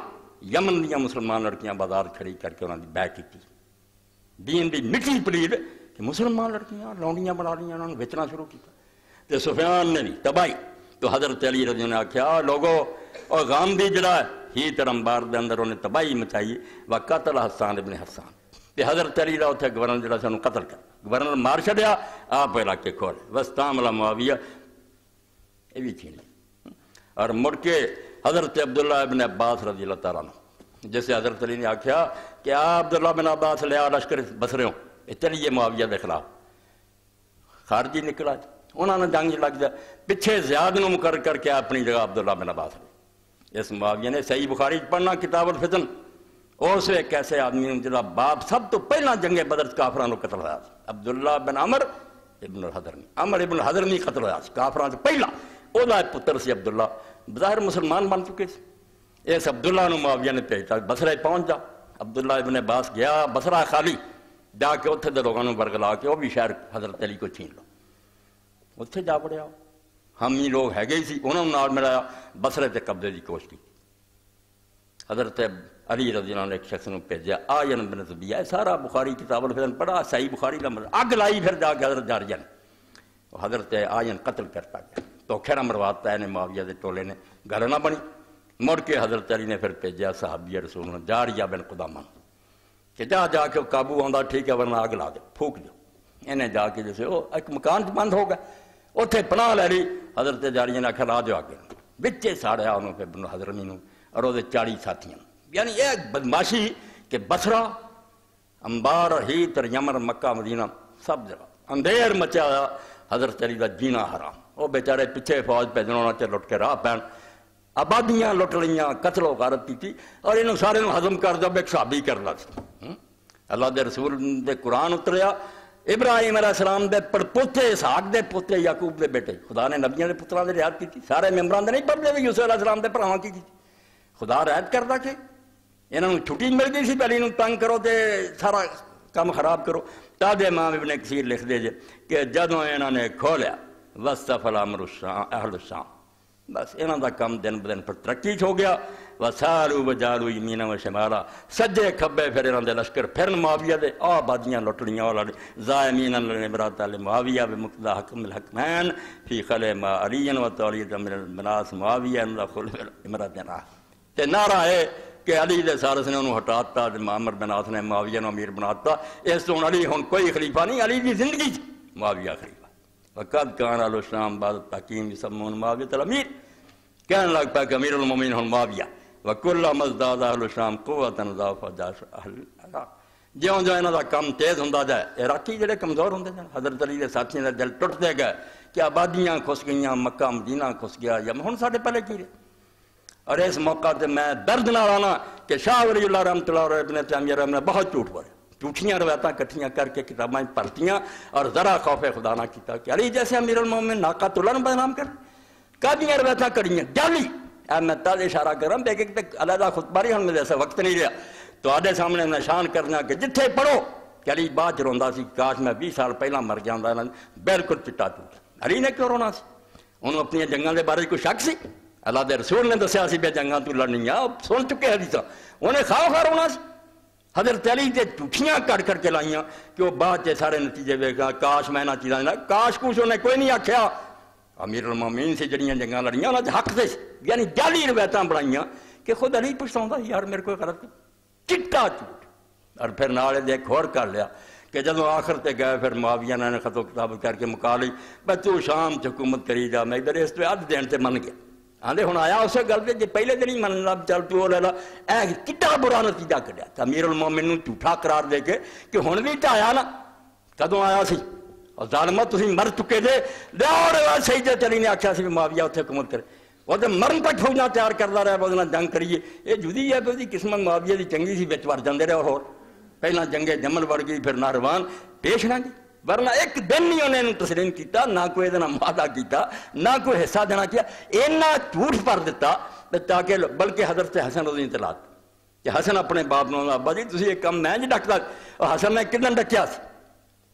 یمن دیاں مسلمان لڑکیاں بازار کھڑی کر کے انہاں دی بیع کیتی۔ دین دی مٹی پلیت کہ مسلمان لڑکیاں لونڈیاں بنا لیاں انہوں نے بیچنا شروع کیا تے سفیان نے بھی تباہی۔ تو حضرت علی رضی نے آخیا لوگو اور غام بھی جڑا ہے، ہی ترمبار دے اندر انہیں تباہی مچائی و قتل حسان ابن حسان۔ تے حضرت علی دا اتھے گورنر جڑا سانو قتل کر، گورنر مار چھڈیا، آپ علاقے کھول۔ وستام علی معاویہ، یہ بھی چھینی اور مڑ کے حضرت عبداللہ ابن عباس رضی اللہ تعالیٰ عنہ۔ جیسے حضرت علی نے آخیا کہ آپ عبداللہ بن عباس لیا لشکر بسرے ہوں یہ چلیے معاویہ دے خلاف۔ خارجی نکلا جی انہوں نے جنگ لگ جائے پچھے زیاد نو مقرر کر کے اپنی جگہ عبداللہ بن عباس نے۔ اس معاویہ نے صحیح بخاری پڑھنا، کتاب الفتن۔ اس ایک ایسے آدمی نے جدا باپ سب تو پہلا جنگ بدر کافران قتل ہوا عبداللہ بن عمر ابن الحضرمی عمر ابن الحضرمی قتل ہوا کافران سے پہلا۔ وہ پتر سی عبداللہ۔ بظاہر مسلمان بن چکے سے اس عبداللہ نو معاویہ نے بھیجتا بسرے پہنچ جا عبداللہ ابن عباس گیا بسرا خالی۔ جا کے اتنے دے لوگوں برگلا کے وہ بھی شہر حضرت علی کو چھین لو۔ اتنے جا پڑیا ہم ہی لوگ ہے گئی سی، انہوں نے نال ملایا بسرے تے قبضے کی کوشش کی۔ حضرت علی رضی اللہ نے ایک شخص نے بھیجا، آ بن زبیہ سارا بخاری کتاب الفضل پڑھا، صحیح بخاری کا مطلب۔ اگ لائی پھر جا کے حضرت جارجہ حضرت آجن قتل کرتا گیا۔ تو کھیرا مرواتا ہے نے معاویہ دے ٹولے نے گل نہ بنی مڑ کے حضرت علی نے پھر بھیجا صحابی رسول نے جاریہ بن قدامہ کہ جا جا کے قابو آندا ٹھیک ہے ورنہ اگ لا دے پھوک دو انہیں جا کے جیسے وہ ایک مکان بند ہو گیا اتنے پناہ لے لی حضرت جاریہ نے آخر لا دو آگے بچے ساڑیا انہوں پھر بن حضرمی نو اور وہ چاڑی ساتھیاں یعنی یہ بدماشی کہ بسرا امبار ہیت اور یمر مکہ مدینہ سب جگہ اندھیر مچا حضرت علی دا جینا حرام وہ بیچارے پیچھے فوج پہ جنہوں نے لٹ کے راہ پہن آبادیاں لٹ لیاں قتل و غارت کی تھی اور انہوں سارے نو ہضم کر جب ایک صحابی کر سی اللہ دے رسول دے قرآن اتریا ابراہیم علیہ السلام دے پڑ پوتے اسحاق دے پوتے یعقوب دے بیٹے خدا نے نبیاں دے پتراں دے رعایت کی تھی سارے ممبران دے نہیں پڑھتے بھی یوسف علیہ السلام دے پڑھاواں کی تھی خدا رعایت کردا کہ انہوں نے چھٹی مل گئی سی پہلے انہوں تنگ کرو تے سارا کام خراب کرو تاد امام ابن کثیر لکھ دے جے کہ جدوں انہوں نے کھولیا وصف الامر الشام اہل الشام. بس انہوں دا کم دن بدن پر ترقی ہو گیا۔ وسالو وجالو یمینا و شمالا سجے کھبے پھر انہوں دے لشکر پھر معاویہ دے۔ آبادیاں لٹڑیاں والا زائمین اللہ عبرات علی معاویہ بمقتضى حکم الحکمین۔ فی خلے ما علی و تولیت من المناس معاویہ اندہ خلف امرات ناس تے نعرہ ہے کہ علی دے سارس نے انہوں ہٹاتا معمر بن آس نے معاویہ نو امیر بناتا۔ اس تو علی ہن کوئی خلیفہ نہیں، علی دی زندگی معاویہ خلیفہ۔ وقد کان علی الشام بعد تحکیم یسمون معاویہ الامیر کہنے لگ پا کہ امیر المومنین ہن معاویہ وکل مزداد اہل الشام قوت ضعف جاش اہل العراق ਜਿਉਂ ਜਿਉਂ ਇਹਨਾਂ ਦਾ ਕੰਮ ਤੇਜ਼ ਹੁੰਦਾ ਜਾਏ ਇਰਾਕੀ ਜਿਹੜੇ ਕਮਜ਼ੋਰ ਹੁੰਦੇ ਜਾਣ ਹਜ਼ਰਤ ਅਲੀ ਦੇ ਸਾਥੀਆਂ ਦਾ ਦਿਲ ਟੁੱਟਦੇ ਗਏ ਕਿ ਆਬਾਦੀਆਂ ਖੁੱਸ ਗਈਆਂ ਮੱਕਾ ਮਦੀਨਾ ਖੁੱਸ ਗਿਆ ਜਾਂ ਹੁਣ ਸਾਡੇ ਪਹਿਲੇ ਕੀ ਰਹੇ اور اس موقع تے میں درد نہ آنا کہ شاہ ولی اللہ رحمۃ اللہ اور ابن تیمیہ رحمۃ نے بہت جھوٹ بولے جھوٹیاں روایتاں کٹھیاں کر کے کتابیں پڑھتیاں اور ذرا خوف خدا نہ کیتا کہ علی جیسے امیر المومن ناقات اللہ نے بدنام کر۔ کابیاں روایتاں کڑیاں ڈالی اے میں تاز اشارہ کر رہا ہوں، دیکھ ایک علیحدہ خطبہ رہی ہوں میں جیسا وقت نہیں رہا تو آدھے سامنے نشان کرنا کہ جتھے پڑھو، کہ علی بات روندا سی، کاش میں بیس سال پہلا مر جاندہ بالکل چٹا چوٹ علی نے کیوں رونا سی؟ انہوں اپنی جنگاں دے بارے کوئی شک سی؟ اللہ دے رسول نے دسیا سی، بے جنگاں تو لڑنیاں سن چکے حدیثاں۔ انہیں خواہ خواہ رونا سی۔ حضرت علی تے ٹوٹیاں کر کر کے لائیاں کہ وہ بعد چے سارے نتیجے ویکھا کاش میں نہ چیزاں نہ کاش کچھ انہیں کوئی نہیں آکھیا۔ امیر المومنین سے جڑیاں جنگاں لڑیاں، انہاں دے حق سے یعنی جعلی روایتاں بنائیاں کہ خود علی پچھتاوندا یار میرے کوئی غلط چٹا چوٹ۔ اور پھر نالے دے ایک کر لیا کہ جدو آخر تے گئے، پھر معاویہ نے خط و کتاب کر کے مکا لی بس شام حکومت کری جا، میں ادھر اس تو ادھ دین تے من گیا۔ آندے ہن آیا اسے گل تے جے پہلے دن ہی من لب چل تو لے لا۔ اے کڈا برا نتیجہ کڈیا تے امیر المومن نو جھوٹا قرار دے کے کہ ہن بھی ٹایا نا۔ کدوں آیا سی؟ اور ظالمہ تسی مر چکے دے۔ اور سیدہ چلی نے آکھیا سی معاویہ اوتھے حکومت کرے وہ تے مرن تک فوجاں تیار کردا رہا بودنا جنگ کریے۔ اے جدی ہے کہ قسمت معاویہ دی چنگی سی وچ وڑ جاندے رہے اور پہلا جنگے جمل وڑ گئی، پھر ناروان پیش نہ گئی۔ ورنہ ایک دن نہیں انہیں انہوں تسلیم کیتا، نہ کوئی دینا مادہ کیتا، نہ کوئی حصہ دینا کیا، اینا جھوٹ پر دیتا تاکہ بلکہ حضرت حسن رضی انتلات کہ حسن اپنے باپ نو ابا جی تسی ایک کم میں جی ڈکتا۔ حسن نے کدن ڈکیا سی؟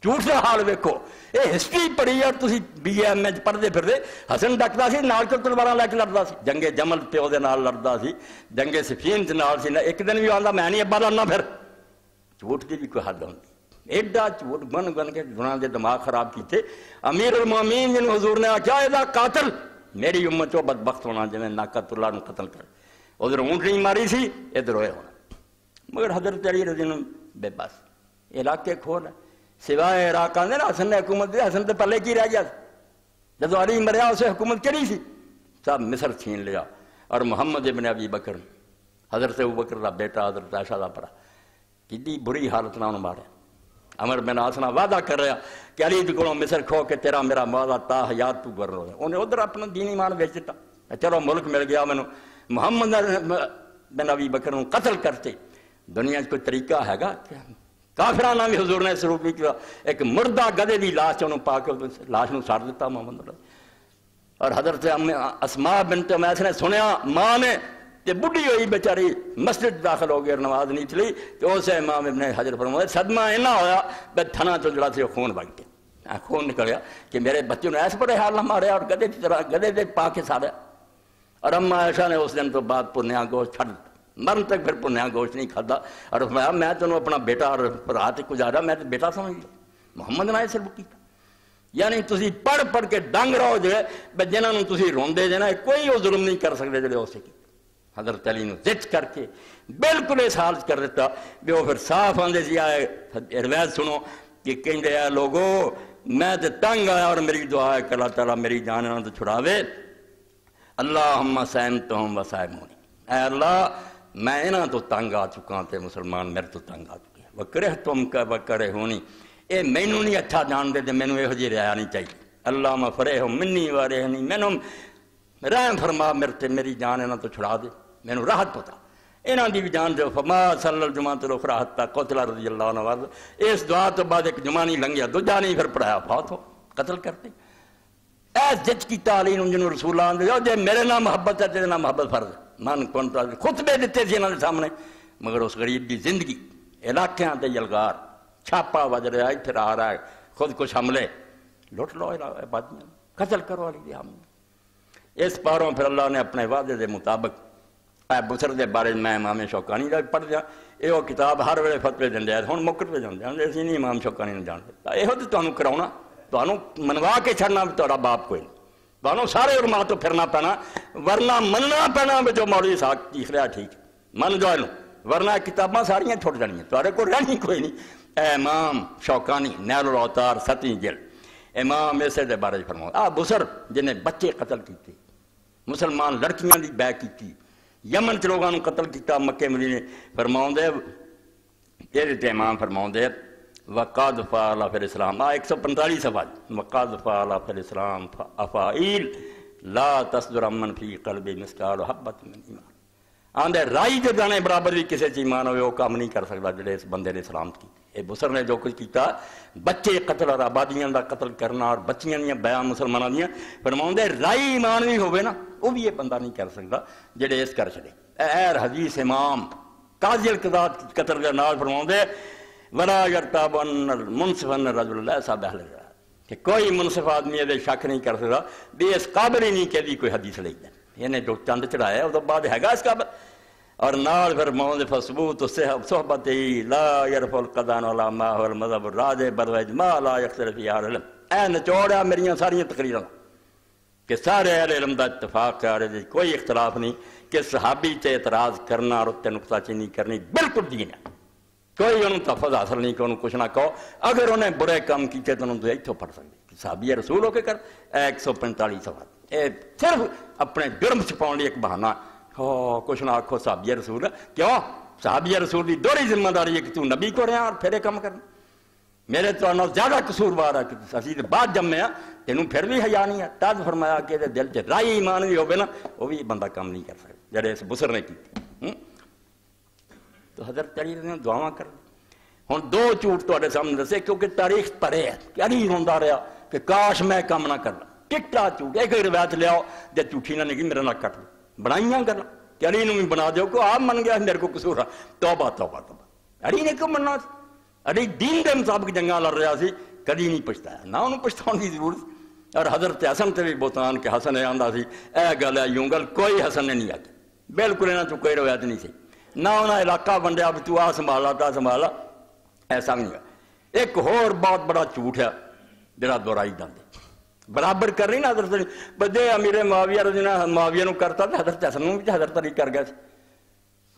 جھوٹ دا حال ویکھو۔ اے ہسٹری پڑھی اور تسی بی ایم میں پڑھدے پھردے حسن ڈکدا سی، نال کے تلواراں لے کے لڑدا سی۔ جنگ جمل پیو دے نال لڑدا سی جنگ صفین دے نال سی ایک دن بھی آندا میں نہیں ابا لڑنا پھر۔ جھوٹ دی بھی کوئی حد ہوندی۔ ایڈا جھوٹ گن گن کے گناہ دے دماغ خراب کیتے۔ امیر المومین جن حضور نے کیا ادا قاتل، میری امت چو بدبخت ہونا جنہیں ناکت اللہ نے قتل کر۔ ادھر اونٹ نہیں ماری سی، ادھر ہوئے ہونا۔ مگر حضرت علی رضی اللہ بے بس علاقے کھول۔ ہے سوائے عراق آنے نا، حسن نے حکومت دی، حسن تو پلے کی رہ گیا۔ جب علی مریا، اسے حکومت کری سی۔ سب مصر چھین لیا۔ اور محمد ابن ابی بکر، حضرت ابو بکر کا بیٹا، حضرت عائشہ کا پڑا کتنی بری حالت نہ انہوں مارے۔ امر بن آسنا وعدہ کر رہا کہ علی کو مصر کھو کے تیرا میرا موضع تا حیات تو گر رہا ہے۔ انہیں ادھر اپنا دین ایمان بیچ دیتا۔ چلو ملک مل گیا، میں محمد بن ابی بکر نو قتل کرتے۔ دنیا کوئی طریقہ ہے گا کافرانہ بھی حضور نے سروپ بھی کیا ایک مردہ گدے دی لاش انہوں پا کے لاش نو سار دیتا محمد اللہ اور حضرت اسماء بنت امیس نے سنیا، ماں نے کہ بڑھی ہوئی بیچاری مسجد داخل ہو گیا نماز نہیں چلی تو اسے امام ابن حجر فرمایا، صدمہ اینا ہویا بے تھنا تو جڑا سے خون بن گیا خون نکلیا کہ میرے بچوں نے ایسے بڑے حال نہ مارے اور گدے کی طرح گدے دے پا کے سارے اور اما عائشہ نے اس دن تو بعد پنیا گوشت چھڑ مرن تک پھر پنیا گوشت نہیں کھادا اور فرمایا، میں تینوں اپنا بیٹا اور رات گزارا، میں تو بیٹا سمجھ لیا محمد نے ایسے بکی۔ یعنی تسی پڑھ پڑھ کے ڈنگ رہو جو ہے جنہوں نے تسی روندے جنا کوئی وہ ظلم نہیں کر سکتے جڑے اسے کی حضرت علی نے زد کر کے بالکل اس حالت کر دیتا۔ بھی وہ پھر صاف آندے سی آئے۔ روایت سنو کہ کہیں دے آئے لوگو، میں تے تنگ آیا اور میری دعا ہے کہ اللہ تعالیٰ میری جاننا تو چھڑاوے۔ اللہ ہم سہم تو وسائم ہونی اے اللہ، میں انہاں تو تنگ آ چکا تے مسلمان میرے تو تنگ آ چکے۔ وکرہ تم کا وکرہ ہونی اے مینوں نہیں اچھا جان دے تے مینوں یہ جی رہا نہیں چاہیے۔ اللہ میں فرے ہو منی وارے نہیں مینوں رحم فرما میرے تے میری جان انہاں تو چھڑا دے۔ میں نے راحت پتا۔ انہاں دی بھی جان جو فما صلی اللہ جمعہ تو رخ راحت تا قتلہ رضی اللہ عنہ وارد۔ اس دعا تو بعد ایک جمعہ نہیں لنگیا دو جانی پھر پڑھایا، فوت ہو، قتل کرتے ایس جج کی تعلیم جنہوں رسول اللہ دے جے میرے نام محبت ہے، تیرے نام محبت فرض من کون تو خطبے دیتے تھے انہوں نے سامنے، مگر اس غریب دی زندگی علاقے آتے یلگار چھاپا وج رہا ہے پھر آ رہا ہے، خود کچھ حملے۔ لوٹ لو عبادیاں قتل کرو علی دی حملے۔ اس پاروں پھر اللہ نے اپنے وعدے دے مطابق اے بسر دے بارے میں امام شوکانی دا پڑھ دیا یہ وہ کتاب ہر ویلے فتوے دیں دیا ہوں مکر پہ جانے دیا اسی نہیں امام شوکانی نے جان دیتا یہ تو تمہیں کراؤنا تمہیں منوا کے چھڑنا بھی تھوڑا باپ کوئی نہیں۔ تمہیں سارے علماء تو پھرنا پینا ورنہ مننا پینا بھی جو مولوی صاحب چیخ رہا ٹھیک۔ من جو ہے ورنہ کتاباں ساریاں چھوٹ جانیاں۔ تھوڑے کو رہنی کوئی نہیں۔ اے امام شوکانی نیل الاوتار ستیں جل امام ایسے دے بارے فرماؤ۔ آ بسر جنہیں بچے قتل کیتے، مسلمان لڑکیاں دی بے کی یمن چ لوگوں قتل کیتا، مکے مدینے فرماؤں دے یہ امام فرماؤں دے وقاد فعال فی الاسلام۔ آ ایک سو پنتالی سفاد وقاد فعال فی الاسلام افائیل لا تصدر امن فی قلب مسکال حبت من ایمان۔ آندے رائی جو دانے برابر بھی کسی چیز ایمان ہوئے وہ کام نہیں کر سکتا جڑے اس بندے نے سلام کی۔ اے بسر نے جو کچھ کیتا، بچے قتل اور آبادیاں دا قتل کرنا اور بچیاں دیاں بیان مسلمانوں دیاں فرماؤں دے رائی ایمان بھی ہوئے نا، وہ بھی یہ بندہ نہیں کر سکتا جڑے اس کر چڑے ایر حدیث امام قاضی القضاد قتل کے نال فرماؤں دے ولا یرتاب ان منصف ان رجل اہل کہ کوئی منصف آدمی یہ شک نہیں کر سکتا بھی اس قابل ہی نہیں کہ دی کوئی حدیث لئی دے یعنی جو چند چڑھایا، وہ تو بعد ہے گا اس قابل اور نال پھر موند فثبوت صحبت ہی لا یرف القدان ولا ما هو المذهب الراج بل اجماع لا يختلف في العلم۔ اے نچوڑا میری ساری تقریراں کہ سارے اہل علم دا اتفاق ہے اور کوئی اختلاف نہیں کہ صحابی تے اعتراض کرنا اور تے نقطہ چینی کرنی بالکل دین ہے۔ کوئی انہوں تحفظ حاصل نہیں کہ انہوں کچھ نہ کہو۔ اگر انہیں برے کام کیتے تو انہوں تو ایتھو پڑھ سکتے صحابی رسول ہو کے کر ایک سو پینتالیس سوال۔ صرف اپنے جرم چھپاؤن لی ایک بہانہ۔ ہے کچھ نہ آکھو صحابی رسول۔ ہے کیوں؟ صحابی رسول دی دوری ذمہ داری ہے کہ تُو نبی کو رہے ہیں اور پھرے کم کرنے میرے تو انہوں زیادہ قصور بار ہے کہ دے بات جمع ہے تینوں پھر بھی حیاء نہیں ہے۔ تاز فرمایا کہ دل چ رائی ایمان بھی ہوے نا، وہ بھی بندہ کم نہیں کر سکتے جڑے اس بسر نے کیتی۔ تو حضرت تریر نے دعا کر ہن دو چوٹ تو تواڈے سامنے سے کیونکہ تاریخ پرے ہے، کہ اری ہوندہ رہا کہ کاش میں کم نہ کر کرنا۔ چٹا چوٹ ایک روایت لیاؤ جا جھوٹھی نہ کہ میرا نہ کٹ دو بنائیاں کرنا۔ کہ علی نو بنا دیو کو آپ من گیا میرے کو قصور ہے۔ توبہ توبہ توبہ۔ علی نے کم مننا سی علی دین دے مطابق جنگا لڑ رہا سی، کدی نہیں پچھتایا۔ نہ انہوں پچھتاؤن کی ضرورت۔ اور حضرت حسن تے بھی بوتان کے حسن آندا سی، اے گل ہے یوں گل کوئی حسن نہیں آتی بالکل انہوں تو کوئی روایت نہیں سی۔ نہ نے علاقہ بنڈیا بھی تو آ سنبھالا، تا سنبھالا۔ ایسا نہیں ہے ایک اور بہت بڑا جھوٹ ہے جنہا دورائی دندے برابر کر رہی نا حضرت علی؟ بدے امیر معاویہ رضی اللہ معاویہ نو کرتا تے حضرت حسن نو بھی حضرت علی کر گئے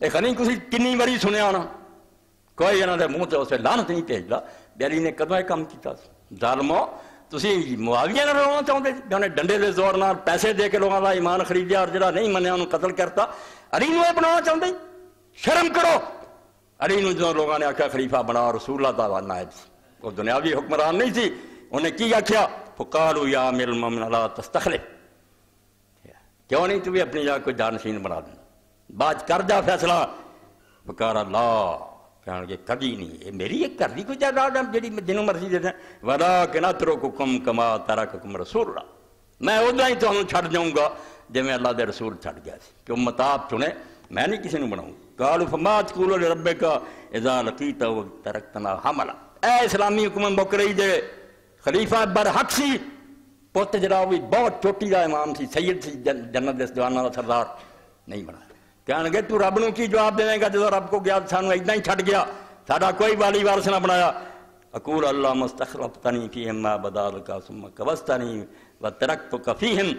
اے خنی، کسی کنی واری سنیا ہونا کوئی انہاں دے منہ تے اسے لعنت نہیں بھیجدا بیلی نے کدوں کام کیتا ظالمو، تسی معاویہ نہ رہنا چاہتے؟ جی انہیں ڈنڈے دے زور نال پیسے دے کے لوگوں دا ایمان خریدیا اور جڑا نہیں منیا، انہوں قتل کرتا۔ علی نو بنانا چاہتے؟ شرم کرو۔ علی نو جو لوگوں نے آکھیا، خلیفہ بنا، رسول اللہ دا نائب وہ دنیاوی حکمران نہیں سی۔ انہیں کی آکھیا؟ فقالو یا مل ممن اللہ تستخلف. کیوں نہیں؟ تمہیں اپنی جگہ کوئی جانشین بنا دینا بعد کر جا فیصلہ فکار اللہ کہنا کہ کبھی نہیں، یہ میری ایک کر دی کوئی جائیداد ہے جی میں دنوں مرضی دیتے ہیں ودا کہ نہ ترو کم کما تارا کم رسول اللہ میں ادھر ہی تمہیں چھڑ جاؤں گا جی میں اللہ دے رسول چھڑ گیا سی۔ کہ امت آپ چنے میں نہیں کسی نے بناؤں۔ کالو فما تقولو لربے کا اذا لقیتا وقت ترکتنا حملہ اے اسلامی حکومت، بک دے خلیفہ برحق سی پوت جراوی بھی بہت چوٹی دا امام سی، سید سی جنت دیس جوانوں دا سردار نہیں بنا۔ کہنے لگے تو رب نو کی جواب دینے گا جو رب کو گیا سانو اتنا ہی چھٹ گیا، ساڈا کوئی والی وارس نہ بنایا۔ اکول اللہ مستخلفتنی فیہم ما بدال کا ثم و ترکت کفیہم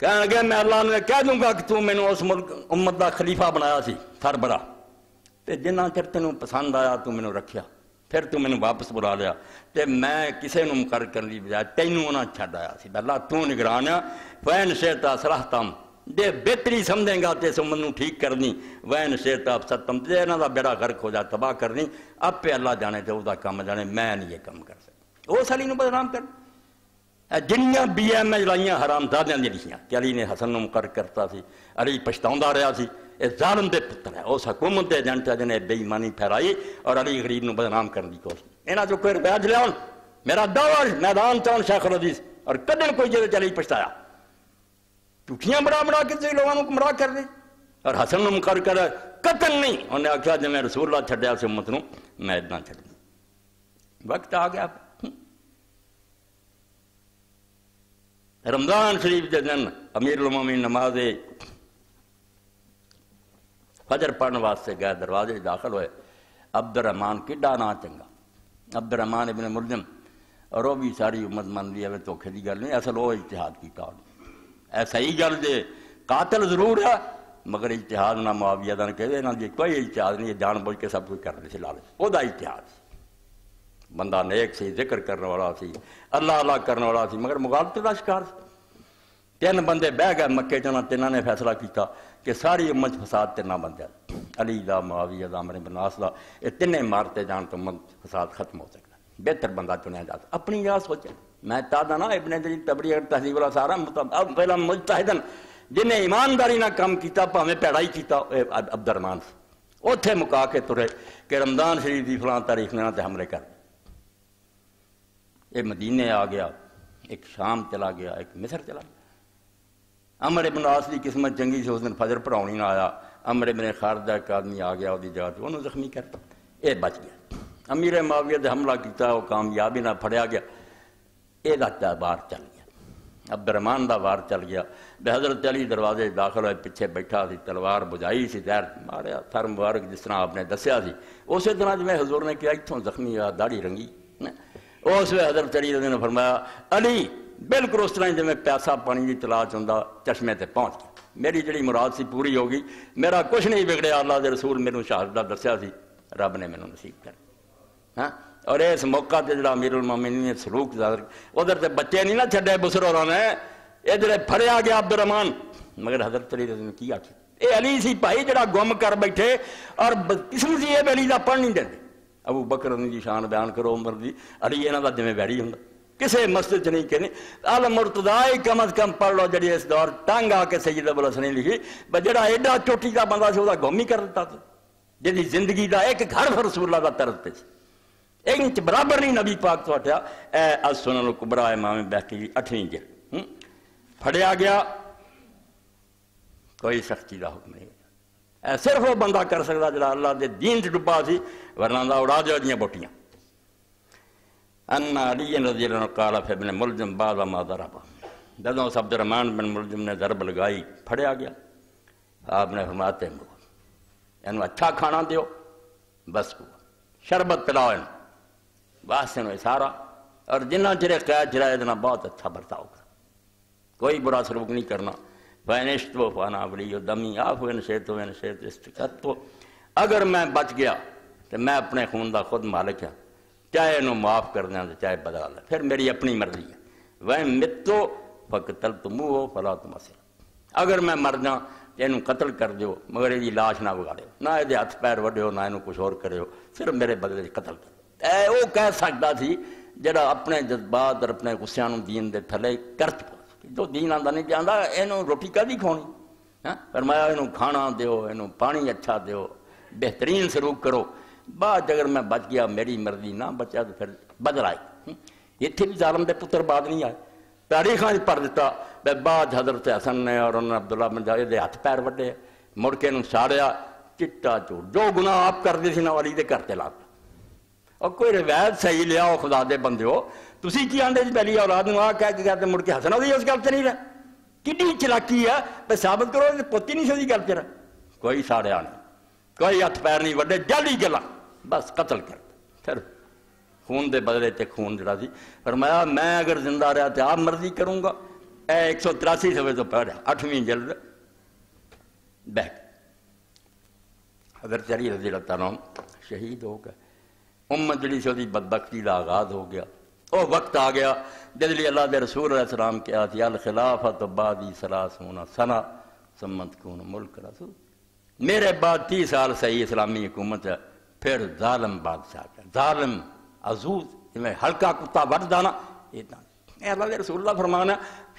کہنے میں اللہ نے کہہ دوں گا کہ تو میں نے اس ملک امت دا خلیفہ بنایا سی، سربراہ۔ تے جنہ چر تینوں پسند آیا تو میں نے رکھیا۔ ਫਿਰ ਤੂੰ ਮੈਨੂੰ ਵਾਪਸ ਬੁਲਾ ਲਿਆ ਤੇ ਮੈਂ ਕਿਸੇ ਨੂੰ ਮੁਕਰ ਕਰਨ ਦੀ ਬਜਾਏ ਤੈਨੂੰ ਉਹਨਾਂ ਛੱਡ ਆਇਆ ਸੀ ਅੱਲਾ ਤੂੰ ਨਿਗਰਾਨ ਆ ਫੈਨ ਸ਼ੇਤਾ ਸਲਾਹਤਮ ਜੇ ਬਿਹਤਰੀ ਸਮਝੇਗਾ ਤੇ ਇਸ ਉਮਤ ਨੂੰ ਠੀਕ ਕਰਨੀ ਵੈਨ ਸ਼ੇਤਾ ਸਤਮ ਤੇ ਇਹਨਾਂ ਦਾ ਬੇੜਾ ਗਰਕ ਹੋ ਜਾ ਤਬਾਹ ਕਰਨੀ ਆਪੇ ਅੱਲਾ ਜਾਣੇ ਤੇ ਉਹਦਾ ਕੰਮ ਜਾਣੇ ਮੈਂ ਨਹੀਂ ਇਹ ਕੰਮ ਕਰ ਸਕਦਾ ਉਸ ਅਲੀ ਨੂੰ ਬਦਨਾਮ ਕਰ ਇਹ ਜਿੰਨੀਆਂ ਬੀਐਮਐ ਲਾਈਆਂ ਹਰਾਮਜ਼ਾਦਿਆਂ ਦੀਆਂ ਲਿਖੀਆਂ ਕਿ ਅਲੀ ਨੇ ਹਸਨ ਨੂੰ ਮੁਕਰ ਕਰਤਾ ਸੀ اے ظالم دے پتر ہے۔ اس حکومت دے جانتا ہے جنہیں بے ایمانی پھیرائی اور علی غریب نو بدنام کرنے کی کوشش۔ انہاں جو کوئی رپیج لیا میرا دور میدان چاہن شیخ العزیز اور قدر کوئی جیدے چلی پچھتایا۔ چوٹیاں بڑا بڑا کسی لوگوں کو گمراہ کر دی اور حسن نو مقرر کر قتل نہیں۔ انہیں آخیا جی میں رسول اللہ چھڈیا اسے امت نو، میں ادنا چھڈ دوں۔ وقت آگیا رمضان شریف دے امیر المومن نماز فجر پڑھنے واسطے گئے، دروازے داخل ہوئے۔ عبد الرحمان کڈا نا چنگا۔ عبد الرحمان ابن ملزم، اور وہ بھی ساری امت من لی ہے دھوکھے کی گل نہیں، اصل وہ اجتہاد کیتا اے صحیح گل جے قاتل ضرور ہے، مگر اجتہاد نہ معاویہ دا کہ انہاں دی جی کوئی اجتہاد نہیں جان بوجھ کے سب کچھ کرنے سے لالچ او دا اجتہاد بندہ نیک سی، ذکر کرنے والا سی، اللہ اللہ کرنے والا سی، مگر مغالطے کا شکار سی۔ تین بندے بہ گئے مکے چنا تینوں نے فیصلہ کیتا۔ کہ ساری امت فساد تینا بن جائے علی دا، معاویہ دا امر بناس دا یہ تینے مارتے جان تو امت فساد ختم ہو سکتا بہتر بندہ چنیا جاتا اپنی یا سوچے۔ میں تا دا نا، ابن جری تبری اگر تحضیب اللہ سارا مطلب، اب پہلا مجتہدن۔ جنہیں ایمانداری نہ کام کیتا، پاویں پیڑائی کیتا، اے عبد الرحمان سی اوتھے مکا کے ترے کہ رمضان شریف دی فلاں تاریخ نے تے حملے کر یہ مدینے آ گیا، ایک شام چلا گیا، ایک مصر چلا گیا۔ امر ابن عاص کی قسمت چنگی سی اس دن فجر پڑھاؤنی نہ آیا۔ امر ابن خارجہ ایک آدمی آ گیا وہ جگہ سے۔ انہوں زخمی کرتا یہ بچ گیا۔ امیر معاویہ نے حملہ کیتا، وہ کامیابی نہ پھڑیا گیا۔ یہ وار چل گیا۔ عبد الرحمان دا وار چل گیا۔ بے حضرت علی دروازے داخل ہوئے، پیچھے بیٹھا سی، تلوار بجائی سی، زہر ماریا، تھر مبارک جس طرح آپ نے دسیا سی۔ اسی طرح جی حضور نے کیا اتوں زخمی آ، داڑھی رنگی۔ اس وقت حضرت علی نے فرمایا، علی بالکل اس طرح جی پیاسا پانی کی تلاش ہوں چشمے تے پہنچ گیا۔ میری جڑی مراد سی پوری ہو گئی۔ میرا کچھ نہیں بگڑیا۔ اللہ دے رسول میرے شہادت دا دسیا سی۔ رب نے مینوں نصیب کر۔ ہاں؟ اور اس موقع تے جڑا امیر المومنین نے سلوک ظاہر ادھر تے بچے نہیں نہ چھڈے بسر اور نے ادھر پھڑیا گیا عبد الرحمان مگر حضرت علی نے کی آخی اے علی سی بھائی جڑا گم کر بیٹھے اور قسم سی، یہ علی دا پڑھ نہیں دے ابو بکر دی شان بیان کرو، عمر دی۔ علی، انہاں دا جویں ویری ہوندا۔ کسے مسجد نہیں کہنے ال مرتضائی کم از کم پڑھ لو جڑی اس دور ٹنگ آ کے سید ابو الحسن لکھی۔ ب جڑا ایڈا چوٹی دا بندہ سی او دا کر دیتا تے جی زندگی دا ایک گھر پہ رسول اللہ دا طرز پہ ایک انچ برابر نہیں نبی پاک تو اٹھیا۔ اے از سنن کبرا امام بیٹھی اٹھویں جل پھڑیا گیا۔ کوئی سختی دا حکم نہیں۔ اے، صرف وہ بندہ کر سکتا جڑا اللہ دے دین چ ڈبا سی، ورنہ دا اڑا دیا دیاں بوٹیاں۔ ان علی رضی اللہ عنہ قال فی ابن ملزم بعد ما ضرب. جدوں عبد الرحمن بن ملزم نے ضرب لگائی، پھڑیا گیا۔ آپ نے فرماتے ہیں انہوں یعنی اچھا کھانا دیو، بس کو شربت پلاؤ انہوں بس انہوں سارا۔ اور جنہ چرے قید چرائے دینا بہت اچھا برتاؤ کر کوئی برا سلوک نہیں کرنا۔ فینشت و فانا ولی دمی آف وین شیط وین شیط استقت تو اگر میں بچ گیا، تو میں اپنے خون دا خود مالک ہوں چاہے انہوں معاف کر دیں چاہے بدلا لیں پھر میری اپنی مرضی ہے۔ وہ متو فقتل تمو ہو فلا تم اگر میں مر جاں یہ قتل کر دیو، مگر یہ لاش نہ بگاڑے نہ یہ ہاتھ پیر وڈیو، نہ یہ کچھ اور کرو صرف میرے بدلے قتل کر اے، وہ کہہ سکتا سی جڑا اپنے جذبات اور اپنے غصے دین دے تھلے کر چکا جو دین آتا نہیں چاہتا یہ روٹی کدی کھونی؟ ہاں؟ فرمایا یہ کھانا دیو یہ پانی اچھا دیو، بہترین سلوک کرو۔ بعد اگر میں بچ گیا، میری مرضی نہ بچا تو پھر بدل آئی اتنے بھی ظالم دے پتر بعد نہیں آئے۔ تاریخاں پڑھ دیتا۔ بے بعد حضرت حسن نے اور انہوں نے عبداللہ بن جائے دے ہاتھ پیر وڈے، مڑ کے انہوں ساڑیا، چٹا چوڑ جو گناہ آپ کر دی سی نوالی دے کرتے لاتا۔ اور کوئی روایت صحیح لیا ہو، خدا دے بندے ہو، تسی کی آندے جی پہلی اولاد نو آ کہہ کے کہتے مڑ کے حسن ہوئی اس گل تے نہیں رہا کڈی چلاکی ہے؟ بے ثابت کرو پوتی نہیں سی گل تے رہا کوئی ساڑیا نہیں۔ کوئی ہاتھ پیر نہیں، وڈے جلدی گلا بس قتل کر پھر خون دے بدلے تے خون جڑا سی۔ فرمایا، میں اگر زندہ رہا تے آپ مرضی کروں گا۔ اے ایک سو تراسی سوے تو پڑھ اٹھویں جلد بیک حضرت علی رضی اللہ تعالیٰ شہید ہو گئے۔ امت جڑی سی وہ بدبختی کا آغاز ہو گیا۔ وہ وقت آ گیا۔ جدلی اللہ دے رسول علیہ السلام کیا تھی الخلافت بعدی سلاس ہونا سنا سمت کون ملک رسول میرے بعد تیس سال صحیح اسلامی حکومت ہے، پھر ظالم بادشاہ کا ظالم، عزوز میں ہلکا کتا وڈ دانا اے اللہ دے رسول اللہ فرمانا،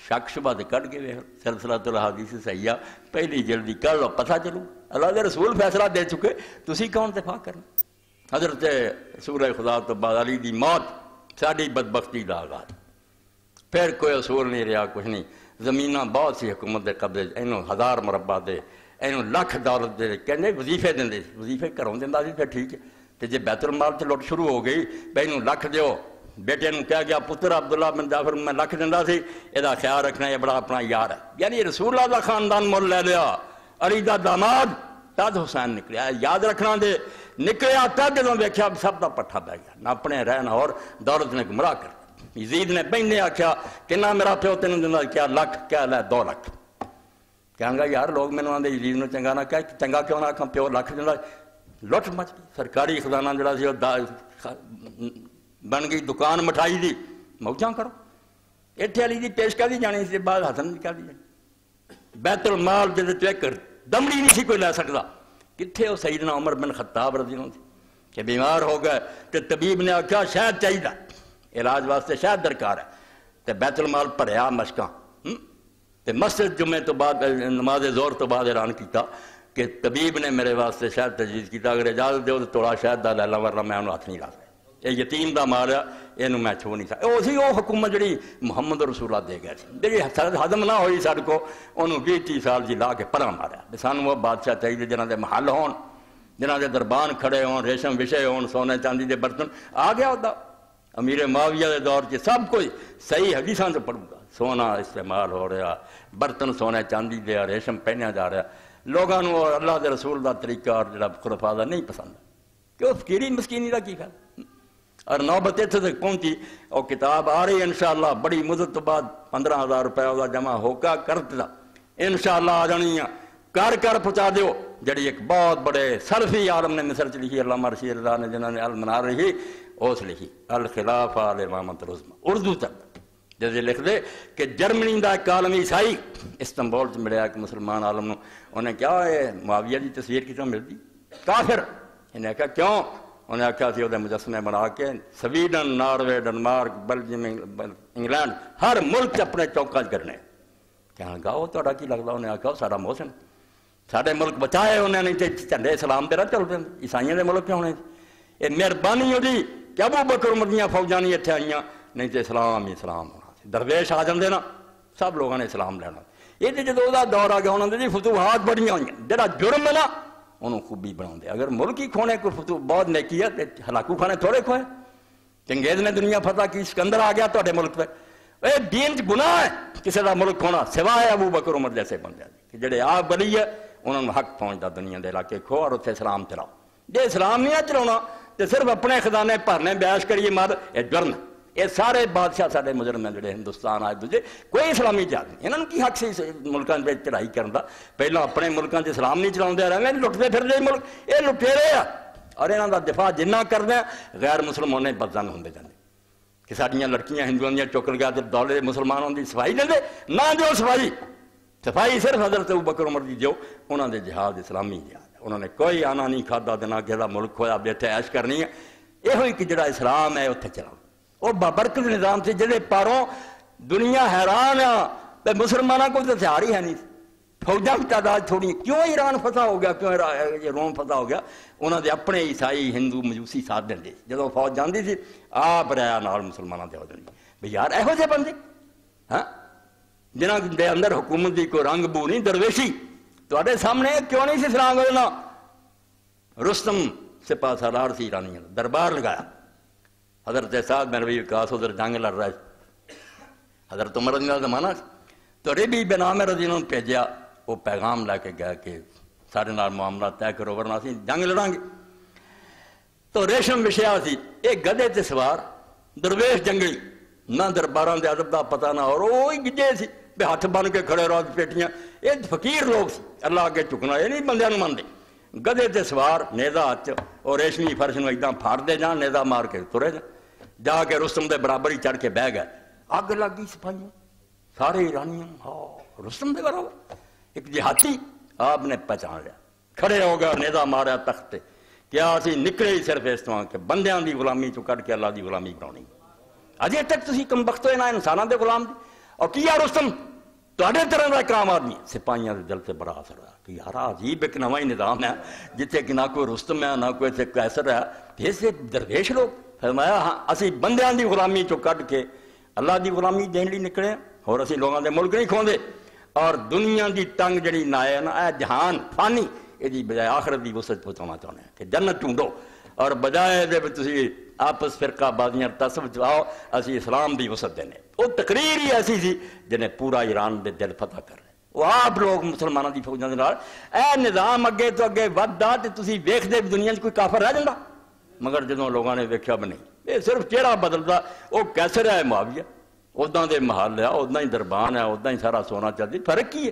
شک شبہ دے کٹ گئے سلسلہ تو حدیث صحیحہ، پہلی جلدی کر لو، پتہ چلو۔ اللہ دے رسول فیصلہ دے چکے، تسی کون دفاع کرنا؟ حضرت سورہ خدا تو بعد علی دی موت ساڑی بدبختی دا آغاز۔ پھر کوئی اصول نہیں رہا، کچھ نہیں۔ زمینہ بہت سی حکومت دے قبضے، اینو ہزار مربع دے اینو لکھ دولت دے کہنے وظیفے دیں دے وظیفے کروں دیں سی پھر ٹھیک ہے تے جے بیت المال تے لوٹ شروع ہو گئی بھائی اینو لکھ دیو بیٹے نو کہا گیا پتر عبداللہ بن جعفر میں لکھ دیندا سی ادا خیال رکھنا یہ بڑا اپنا یار ہے یعنی رسول اللہ دا خاندان مول لے لیا علی دا داماد تد حسین نکلیا یاد رکھنا دے نکلیا تد جدوں ویکھیا سب دا پٹھا بہ گیا نہ اپنے رہنا اور دولت نے گمراہ کر یزید نے بہنے آخیا کنا میرا پیو تین دن کیا لکھ کیا لے دو لکھ کہاں گا یار لوگ مینوں آندے یزید نو چنگا نہ کہ چنگا کیوں نہ آکھاں پیو لکھ دیندا لٹ مچ گئی سرکاری خزانہ جڑا سی بن گئی دکان مٹھائی دی موجاں کرو ایتھے علی دی پیش کر دی جانی سی بعد حسن دی کر دی جانی بیت المال جے تے کر دمڑی نہیں سی کوئی لے سکتا کتھے وہ سیدنا عمر بن خطاب رضی اللہ کہ بیمار ہو گئے کہ طبیب نے آخیا شاید چاہیے علاج واسطے شاید درکار ہے تے بیت المال پڑھیا مشکاں تے مسجد جمعے تو بعد، نماز زور تو بعد اعلان کیتا کہ طبیب نے میرے واسطے شاید تجویز کیتا، اگر اجازت دیو تو توڑا شاید دا لیلا ورنہ میں انہوں ہاتھ نہیں لا سکتا۔ یہ یتیم دا مال ہے یہ میں چھو نہیں سکتا۔ وہ سی وہ حکومت جڑی محمد رسول اللہ دے گئے جی ہضم نہ ہوئی سارے کو، انہوں بھی تی سال جی لا کے پرا مارا۔ سانو وہ بادشاہ چاہیے جی، جنہ دے محل ہون جنہ دے دربان کھڑے ہون، ریشم وشے ہون، سونے چاندی دے برتن۔ آ گیا ہوتا امیر معاویہ دے دور سے سب کوئی صحیح حدیثاں سے پڑھوں سونا استعمال ہو رہا، برتن سونے چاندی دے ریشم پہنیا جا رہا۔ لوگوں اللہ دے رسول دا طریقہ اور جڑا نہیں پسند۔ کہ فقیری مسکینی دا کی خیال؟ اور نوبت اتنے تک پہنچی وہ کتاب آ رہی انشاءاللہ بڑی مدت تو بعد پندرہ ہزار روپے وہ جمع ہو کا کر دیتا انشاءاللہ آ جانی ہے۔ کر کر پہنچا دیو۔ جڑی ایک بہت بڑے سلفی عالم نے مصر لکھی، علامہ رشید اللہ نے جنہوں نے المنار رہی اس لکھی۔ الخلاف آل امامت رزمہ اردو تک۔ جیسے لکھ دے کہ جرمنی دا ایک عالم عیسائی استنبول سے ملے ایک مسلمان عالم نو۔ انہیں کیا ہے معاویہ دی تصویر کتنا ملتی کافر۔ انہیں کہا، کیوں؟ انہیں آخیا سی ہوتے مجسمے بنا کے Sweden, Norway, Denmark, Belgium, England, ہر ملک اپنے چوکاج کرنے۔ کہنا کہا وہ تا کی لگتا انہیں آخیا سارا محسن سارے ملک بچائے انہیں نہیں چندے اسلام دے رہا چل پہ عیسائیوں دے ملک کیوں ہونے یہ مہربانی ہوئی کہ ابو بکر مدیاں فوجانی اتنے آئیاں، نہیں تے اسلام اسلام ہو۔ درویش آ جاندے نا سب لوگوں نے اسلام لینا۔ یہ جدو دا دور آ گیا انہوں نے جی فتوحات بڑی ہوئی ہیں جڑا جرم ہے نا انہوں خوبی بنا دے۔ اگر ملک ہی کھونے کو فتو بہت نیکی ہے تو ہلاکو کھانے تھوڑے کھوئے۔ چنگیز نے دنیا فتح کی سکندر آ گیا تے ملک پہ اے دین گناہ ہے کسی دا ملک کھونا سوائے ابو بکر عمر جیسے بندے کہ جڑے آگ بلی ہے انہوں نے حق پہنچتا دنیا دے علاقے کھو اور اتنے سلام چلاؤ جی سلام نہیں چلونا تو صرف اپنے خزانے پرنے بیاش کریے، مر یہ جرم ہے۔ یہ سارے بادشاہ سارے مجرم ہیں جڑے ہندوستان آئے دوجے، کوئی اسلامی جات نہیں۔ انہوں کی حق سے ملکوں میں چڑھائی کرن دا؟ پہلا اپنے ملکوں سے اسلام نہیں چلاؤں دے رہے ہیں لٹتے پھر دے ملک۔ یہ لٹے رہے ہیں اور انہوں کا دفاع جنہ کر غیر مسلم ہونے ہوں ہوندے جانے کہ ساڑیاں لڑکیاں ہندوان دیا چوکر گیا جب دولے مسلمان کی صفائی لیں دے نہ جو صفائی۔ صفائی صرف حضرت بکر عمر دی جو انہوں نے جہاد اسلامی جہاز انہوں نے کوئی آنا نہیں کھادا دینا کہ دا ملک ہویا بیٹھے عیش کرنی ہے یہ ہوئی کہ جڑا اسلام ہے اتھے چلاؤں ਉਹ ਬਾਬਰਕਲ نظام سے جلے پاروں دنیا حیران ਆ ਤੇ مسلمانہ کو ਤਾਂ ਹਥਿਆਰ ਹੀ فوجہ کی تعداد تھوڑی ہیں کیوں ایران فسا ہو گیا؟ کیوں روم فسا ہو گیا؟ انہوں نے اپنے عیسائی ہندو مجوسی ساتھ دیں جدو فوج جاندی سی، آپ رہا نال مسلمانوں دے ہو بھئی یار اے ہو بندے۔ ہاں؟ جنہاں دے اندر حکومت دی کوئی رنگ بو نہیں، درویشی۔ تے سامنے کیوں نہیں سی سرانگ ہونا؟ رستم سپاہ سالار سی ایرانی دربار لگایا۔ حضرت صاحب میں نبی وکاس ادھر جنگ لڑ رہا ہے۔ حضرت عمر رضی اللہ زمانہ تو ربی بن عامر رضی اللہ نے بھیجیا، وہ پیغام لے کے گیا کہ سارے نال معاملہ طے کرو، ورنہ اسی جنگ لڑاں گے۔ تو ریشم وشیا سی یہ گدے تے سوار، درویش جنگلی نہ درباراں دے ادب دا پتہ نہ اور وہ گجے سی، بے ہاتھ بن کے کھڑے رہو پیٹیاں۔ یہ فقیر لوگ سی، اللہ اگے چکنا، یہ نہیں بندیاں نوں مندے گدے تے سوار نیزا ہاتھ اور ریشمی فرش نوں ایکدم پھاڑ دے جان نیزا مار کے ترے جان۔ جا کے رسم دے برابر ہی چڑھ کے بہ گئے۔ اگ ਲੱਗ سارے ਸਿਪਾਹੀਆਂ ਸਾਰੇ ایرانیوں ہاں رسم دے برابر۔ ایک جہاتی آپ نے پہچان لیا۔ کھڑے ہو گئے نیزہ مارا تخت کیا اسی نکلے ہی صرف اس طرح کہ بندیاں دی غلامی تو کٹ کے اللہ دی غلامی بناونی۔ اجے تک تسی کم بخت ہوئے نہ انساناں دے غلام دی اور کیا رستم؟ تہاڈے طرح دا اکرام آدمی۔ سپاہیاں دے دل سے بڑا اثر ہوا کہ یارا عجیب ایک نوائی ہی نظام ہے جتے کہ نہ کوئی رسم ہے نہ کوئی ایسے قیصر ہے۔ ایسے درویش لوگ فرمایا ہاں اسی بندیاں دی غلامی چو کٹ کے اللہ دی غلامی دین لی نکلے اور اسی لوگاں دے ملک نہیں کھوندے اور دنیا دی تنگ جڑی نائے نا اے جہان فانی یہ بجائے آخر دی وسط پہنچانا چاہنے ہیں کہ جنت ٹونڈو اور بجائے دے تسی آپس فرقہ بازیاں تصف جاؤ اسی اسلام دی وسط دینے وہ تقریر ہی ایسی سی جنہیں پورا ایران دے دل فتح کر رہے وہ آپ لوگ مسلمانوں دی فوجوں دے نال اے نظام اگے تو اگے ودہ تے تسی ویخ دے دنیا کوئی کافر رہ جندا مگر جدو لوگوں نے دیکھا بھی نہیں یہ صرف چہرہ بدلتا، وہ کیسر ہے معافی ادا کے محل ہے ادا ہی دربان ہے ادا ہی سارا سونا چلتی فرق ہی ہے؟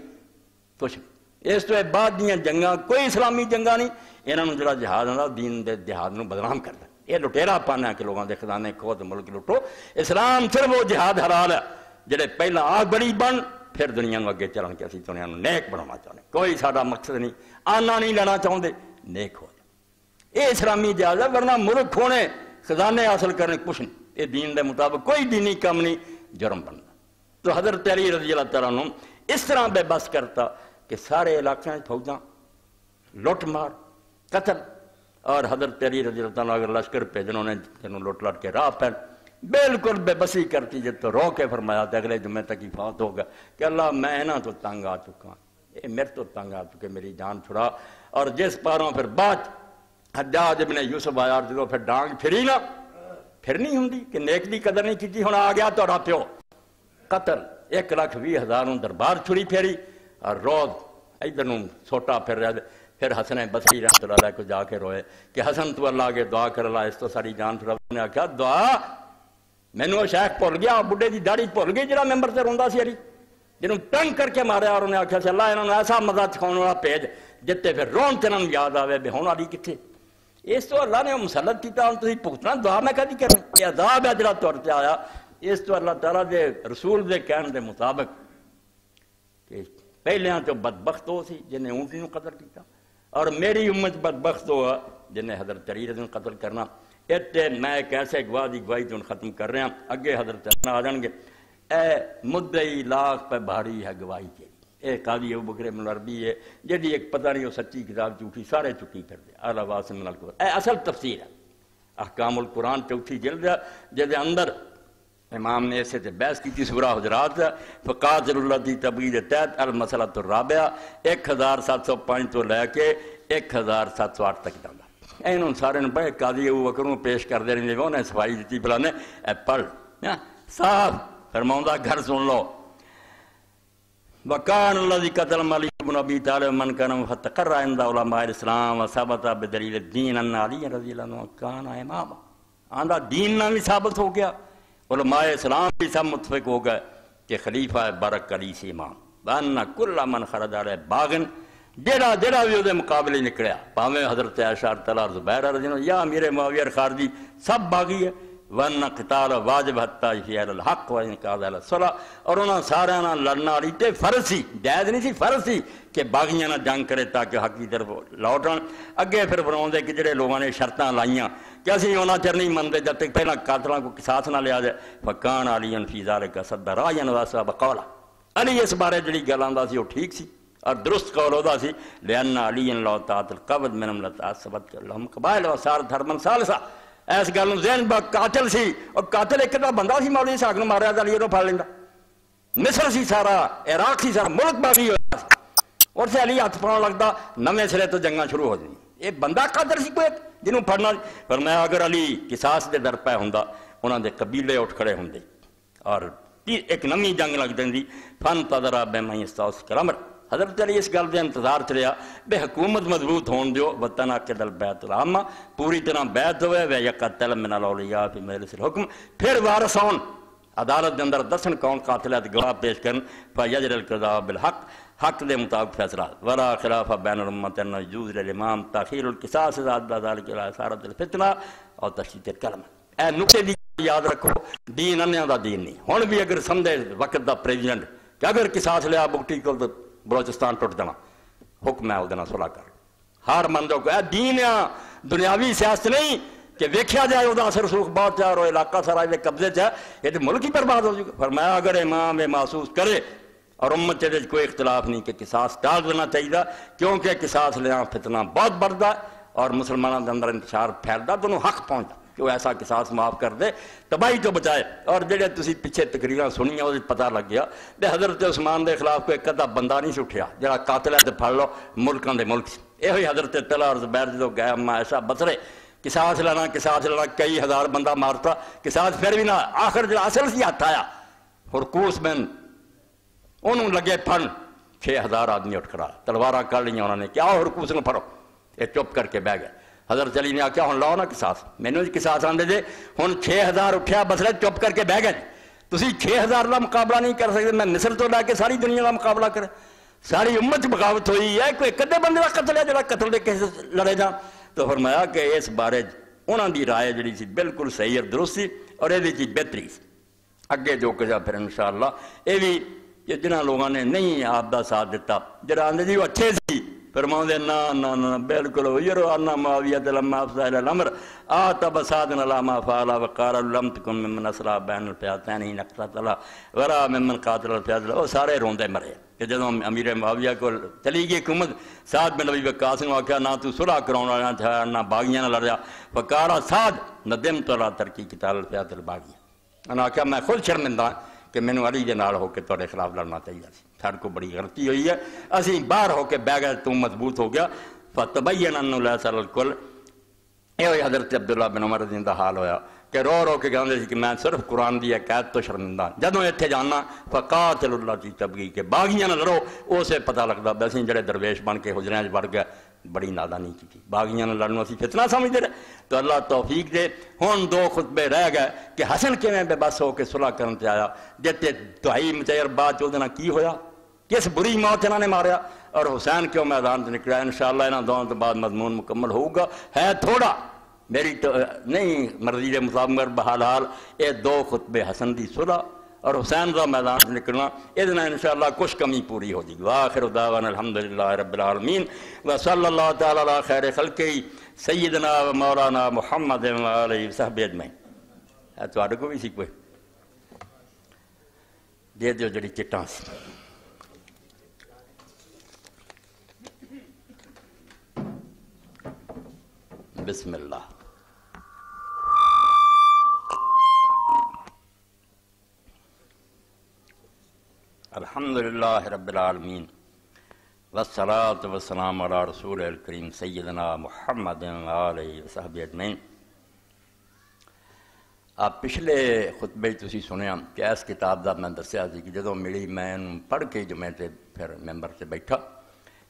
کچھ اس بعد دیا جنگا کوئی اسلامی جنگ نہیں۔ یہاں جا جہاز آ رہا دین کے جہاز کو بدنم کرتا یہ لٹےرا پنیا کے لوگوں دکھ دن کت ملک لو اسلام صرف وہ جہاد حرال ہے جہاں پہلے آ بڑی بن، پھر دنیا میں اگے چلن کے اسی دنیا نیک بنا چاہتے کوئی سارا مقصد نہیں۔ آنا نہیں لینا چاہتے نیک ہو۔ یہ اسلامی جہاز ہے ورنہ ملک کھونے خزانے حاصل کرنے، کچھ نہیں۔ یہ دین دے مطابق کوئی دینی کم نہیں، جرم بننا۔ تو حضرت علی رضی اللہ تعالیٰ عنہ اس طرح بے بس کرتا کہ سارے علاقوں فوجاں، لوٹ مار، قتل۔ اور حضرت علی رضی اللہ تعالیٰ اگر لشکر پہ جنہوں نے جنہوں لوٹ لٹ کے راہ پہن بالکل بے بسی کرتی، جب تو رو کے فرمایا تھا اگلے جمعے تک ہی فات ہوگا کہ اللہ، میں نہ تو تنگ آ چکا یہ میرے تو تنگ آ چکے، میری جان چھڑا۔ اور جس پاروں پھر بات حجاج ابن یوسف آیا اور جدو پھر ڈانگ پھری نا پھر نہیں ہوں کہ نیک دی قدر نہیں کی ہوں آ گیا تو پیو قتل ایک لاکھ بھی ہزاروں دربار چھڑی پھیری اور روز ادھر نوں سوٹا پھر رہا پھر حسن بصری رحمت اللہ علیہ کو جا کے روئے کہ حسن تو اللہ کے دعا کر اللہ اس تو ساری جان چھڑا نے آخیا دعا مینو وہ شیخ بھول گیا بڈھے دی داڑھی بھول گئی جڑا ممبر سے روندا سی علی جنہوں تنگ کر کے ماریا اور انہیں آخیا سی اللہ انہوں نے ایسا مزہ چکھاؤن والا بھیج جتے پھر رون تے یاد آوے بے ہون علی کتھے اس تو اللہ نے مسلط کیتا، ہوں تسی پختنا دعا میں کدی کرنا یہ عذاب ہے جڑا تور تے آیا، اس تو اللہ تعالیٰ دے رسول دے کہن دے مطابق کہ پہلیاں تو بدبخت ہو سی، جنہیں اونٹی نو قتل کیتا، اور میری امت بدبخت ہوا، جنہیں حضرت علی رضی قتل کرنا۔ اتنے میں ایک ایسے گواہ دی گواہی تو ختم کر رہا ہوں، اگے حضرت آ جان گے۔ اے مدعی لاکھ پہ بھاری ہے گواہی تیری اے قاضی ابو بکر ابن عربی ہے، جدی ایک پتہ نہیں وہ سچی کتاب جھوٹی سارے چکی کر دے اعلی واسم القرآن اے اصل تفسیر ہے۔ احکام القرآن چوتھی جلد ہے اندر امام نے اسے تے بحث کی سورہ حضرات فقاضر اللہ دی تبعید تحت المسئلہ الرابعہ، ایک ہزار سات سو پانچ تو لے کے ایک ہزار سات سو آٹھ تک جانا۔ انہوں سارے نے پڑھے قاضی ابو بکر نو پیش کر دے رہے انہیں صفائی دیتی بلانے اے پڑھ ہاں، صاف فرماؤں گھر سن لو۔ وکان الذي قتل مالي بن ابي طالب من كان فتقر عند علماء الاسلام وثبت بدليل الدين ان علي رضي الله عنه كان اماما. آندا دین نہ بھی ثابت ہو گیا. علماء اسلام بھی سب متفق ہو گئے کہ خلیفہ برک علی سی امام. وان کل من خرج علیہ باغن. جڑا جڑا بھی وہ مقابلے نکلیا. پاویں حضرت عائشہ تعالی زبیر رضی اللہ یا امیر معاویہ خارجی سب باغی ہے. ون قتال واجب حتی فی الحق و انقاذ اہل الصلاح اور انہاں سارے نہ لڑنا والی تے فرض سی جائز نہیں سی فرض سی کہ باغیاں نہ جنگ کرے تاکہ حق کی طرف لوٹن اگے پھر فرماؤندے کہ جڑے لوگوں نے شرطاں لائیاں کہ اسی انہاں چر نہیں منتے جب تک پہلا قاتلاں کو قصاص نہ لیا جائے۔ فکان علی فی ذالک صدر راین واسا بقولا علی اس بارے جڑی گل آندا سی وہ ٹھیک سی اور درست قول ہوتا سی۔ لأن علی لو تعت القبض منم لتعصبت لهم قبائل و صار دھرمن ثالثا۔ اس گل نو ذہن با قاتل سی اور قاتل ایک دا بندہ سی مولوی صاحب ماریا تے علی نو پھڑ مصر سی سارا عراق سی سارا ملک باغی ہویا سی اور سے علی ہاتھ پاؤں لگتا نویں سرے تو جنگاں شروع ہو جائیں یہ بندہ قادر سی کوئی جنہوں پڑھنا فرمایا اگر علی قصاص دے در پہ ہوندا انہاں دے قبیلے اٹھ کھڑے ہوندے اور ایک نمی جنگ لگ دیندی فن تدرا بے میں استاس کرامر حضرت علی اس گل دے انتظار چلیا بے حکومت مضبوط ہون دیو، وطن کے بیت العامہ پوری طرح بیت ہوئے و یقتل من الاولیاء فی مجلس الحکم۔ پھر وارث ہون، عدالت دے اندر دسن کون قاتل ہے گواہ پیش کرن، فیجر القضاء بالحق، حق دے مطابق فیصلہ۔ ولا خلاف بین الامت ان یجوز للامام، تاخیر القصاص ذات ذلك الى اثارت الفتنہ اور تشدید الکلمہ۔ اے نقطے دی یاد رکھو، دین انیاں دا دین نہیں۔ ہن بھی اگر سمجھے وقت دا پریزیڈنٹ کہ اگر قصاص لیا بکٹی کول تو بلوچستان ٹوٹ جانا حکم ہے وہ دینا صلح کر۔ ہر مندوں کو، اے دین ہے دنیاوی سیاست نہیں کہ ویکھیا جائے وہ اثر سوخ بہت چاہ اور علاقہ سارا یہ قبضے چ ہے یہ تو ملک ہی برباد ہو چکا فرمایا اگر امام یہ محسوس کرے اور امت کے کوئی اختلاف نہیں کہ قصاص ٹال دینا چاہیے، کیونکہ قصاص لینا فتنہ بہت بڑھتا ہے اور مسلمانوں کے اندر انتشار پھیلتا دونوں حق پہنچتا کہ وہ ایسا قصاص معاف کر دے، تباہی تو بچائے۔ اور جڑے تسی پیچھے تقریراں سنیاں، وہ پتہ لگ گیا۔ بے حضرت عثمان دے خلاف کوئی کدا بندہ نہیں سی اٹھیا، جڑا قاتل ہے تے پھڑ لو، ملکاں دے ملک یہ ہوئی حضرت طلحہ اور زبیر جدو گئے، اما ایسا بسرے قصاص لینا قصاص لینا، کئی ہزار بندہ مارتا قصاص پھر بھی نہ، آخر جڑا اصل سی ہاتھ آیا۔ ہرکوس بن انہوں لگے پھن چھ ہزار آدمی اٹھ کھڑا۔ تلوارا کر لیا انہوں نے کیا ہرکوس نو پھڑو۔ یہ چپ کر کے بہ گئے۔ حضرت علی نے آخیا ہوں لاؤ نا قصاص مینوں جی قصاص آندے جے ہوں چھ ہزار اٹھیا بسرے چپ کر کے بہ گئے۔ تسی چھ ہزار کا مقابلہ نہیں کر سکتے، میں مصر تو لے کے ساری دنیا کا مقابلہ کرے۔ ساری امت بغاوت ہوئی ہے، کوئی کدے بندے کا قتل ہے جڑا قتل دے کیسے لڑے جان تو فرمایا کہ اس بارے انہوں دی رائے جڑی سی بالکل صحیح اور درست سی اور یہ چیز بہتری سی۔ اگے جو کچھ پھر انشاءاللہ یہ بھی کہ جنہ لوگوں نے نہیں آپ دا ساتھ دیتا جڑا آندے جی وہ اچھے سی۔ فرماؤں دے نا نا نا، بالکل ویرو انا معاویت لما افضل الامر آتا بسادن لما فعلا وقار لم تکن ممن اسرا بین الفیاتین ہی نقصت اللہ ورا ممن قاتل الفیات اللہ وہ سارے روندے مرے۔ کہ جدوں امیر معاویہ کو چلی گئی حکومت، سعد بن نبی وقاص نے آخیا نہ تو صلح کراؤن والا تھا نہ باغیاں نہ لڑیا فقارا سعد ندم تو ترکی قتال الفیات الباغیہ انہوں نے آخیا میں خود شرمندہ ہاں کہ مینوں علی دے نال ہو کے تواڈے خلاف لڑنا چاہیے سی ساڈے کو بڑی غلطی ہوئی ہے۔ اسی باہر ہو کے بہ گئے تو مضبوط ہو گیا۔ فتبین انه لا الکل۔ یہ ہوئی حضرت عبداللہ بن عمر رضی دا حال ہویا کہ رو رو کے کہندے سی کہ میں صرف قرآن دی قید تو شرمندہ ہاں۔ جدوں ایتھے جانا فقاتل اللہ کی تبغی کے باغیاں نہ لڑو، اسے پتہ لگدا بس جڑے درویش بن کے حجریاں وچ گئے بڑی نادانی کی باغیاں نہ لڑنوں اسی فتنہ سمجھدے رہے؟ تو اللہ توفیق دے۔ ہن دو خطبے رہ گئے کہ حسن کیویں بے بس ہو کے صلح کرن تے آیا؟ جتے دہائی مچیر بعد چودے نہ کی ہویا؟ کس بری موت انہوں نے ماریا؟ اور حسین کیوں میدان سے نکلا؟ انشاءاللہ انہوں دونوں تو بعد مضمون مکمل ہوگا۔ ہے تھوڑا میری تو نہیں، مرضی کے مطابق بحال حال یہ دو خطبے حسن دی صلح اور حسین کا میدان سے نکلنا یہ انشاءاللہ کچھ کمی پوری ہو جائے گی۔ واخر دعوانا الحمدللہ رب العالمین۔ و صلی اللہ تعالی علی خیر خلقی سیدنا و مولانا محمد و علیہ صحب اجمعین۔ تو کو بھی سی کوئی دے دیو جڑی چٹاں سی۔ بسم اللہ۔ الحمد للہ رب العالمین۔ والصلاة والسلام علی رسول الکریم سیدنا محمد علیہ وصحب اجمعین۔ آپ پچھلے خطبے تسی سنیا کہ اس کتاب دا میں دسیا سی کہ جدوں ملی میں پڑھ کے جو میں تے پھر ممبر سے بیٹھا۔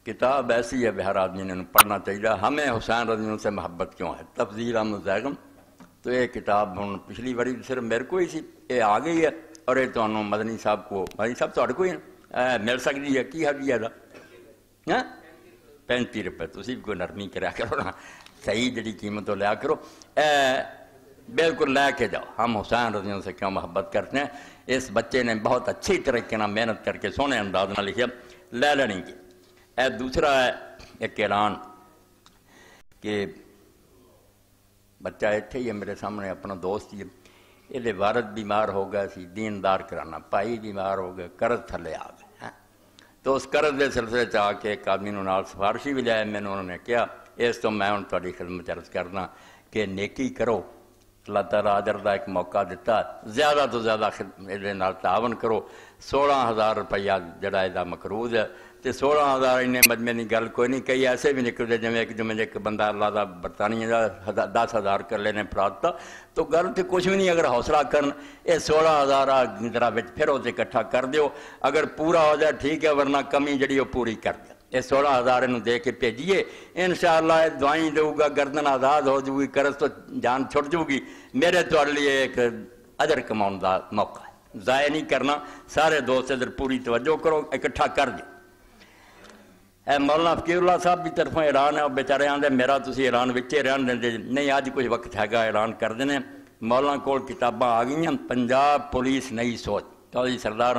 کتاب ایسی ہے، بہر آدمی نے پڑھنا چاہیے۔ ہمیں حسین رضی اللہ سے محبت کیوں ہے؟ تفضیل احمد زیگم تو یہ کتاب ہوں پچھلی باری صرف میرے کو ہی سی، یہ آ گئی ہے۔ اور یہ تو مدنی صاحب کو، مدنی صاحب تو کوئی ہے مل سکتی ہے، کی ہے؟ ہاں؟ پینتی روپے تھی کوئی نرمی کریا کرو نا۔ صحیح جڑی قیمت لیا کرو۔ بالکل لے کے جاؤ۔ ہم حسین رضی اللہ سے کیوں محبت کرتے ہیں؟ اس بچے نے بہت اچھی طریقے نہ محنت کر کے سونے انداز نہ لکھا لے لینی کی اے دوسرا ہے، ایک اعلان کہ بچہ اتنے ہی ہے میرے سامنے، اپنا دوست ہی ہے۔ یہ وارد بیمار ہو گیا سی، دیندار کرانا، پائی بیمار ہو گئے قرض تھلے آ گئے ہاں۔ تو اس قرض کے سلسلے چ آ کے ایک آدمی نال سفارشی بھی لیا میں انہوں نے کیا اس تو میں ہوں تاری خدمت عرض کرنا کہ نیکی کرو، اللہ تعالیٰ آجر کا ایک موقع دیتا زیادہ تو زیادہ یہ تعاون کرو۔ سولہ ہزار روپیہ جڑا یہ مقروض ہے تو سولہ ہزار انہیں مجمے کی گل کوئی نہیں کئی ایسے بھی نکلتے جی ایک جمع ایک بندہ اللہ کا برطانیہ کا دس ہزار کر لینے فراتا تو گل تو کچھ بھی نہیں اگر حوصلہ کرن یہ سولہ ہزار ذرا پھر اسے اکٹھا کر دیو۔ اگر پورا ہو جائے ٹھیک ہے، ورنہ کمی جڑی وہ پوری کر دیا۔ یہ سولہ ہزار یہ دے کے بھیجیے۔ ان شاء اللہ یہ دعائیں دوں گا، گردن آزاد ہو جائے گی، قرض تو جان چھٹ جائے گی۔ میرے تو لیے ایک ادر کماؤن کا موقع ہے۔ ضائع نہیں کرنا، سارے دوست ادھر پوری توجہ کرو، اکٹھا کر دو اے مولانا فقیر اللہ صاحب کی طرفوں اعلان ہے وہ بیچارے آدھے میرا تھی اعلان بچے رہن دیں نہیں اج کچھ وقت ہے گا، اعلان کر دینے۔ مولانا کول کتاباں آ گئی پنجاب پولیس نئی سوچ۔ چودھری سردار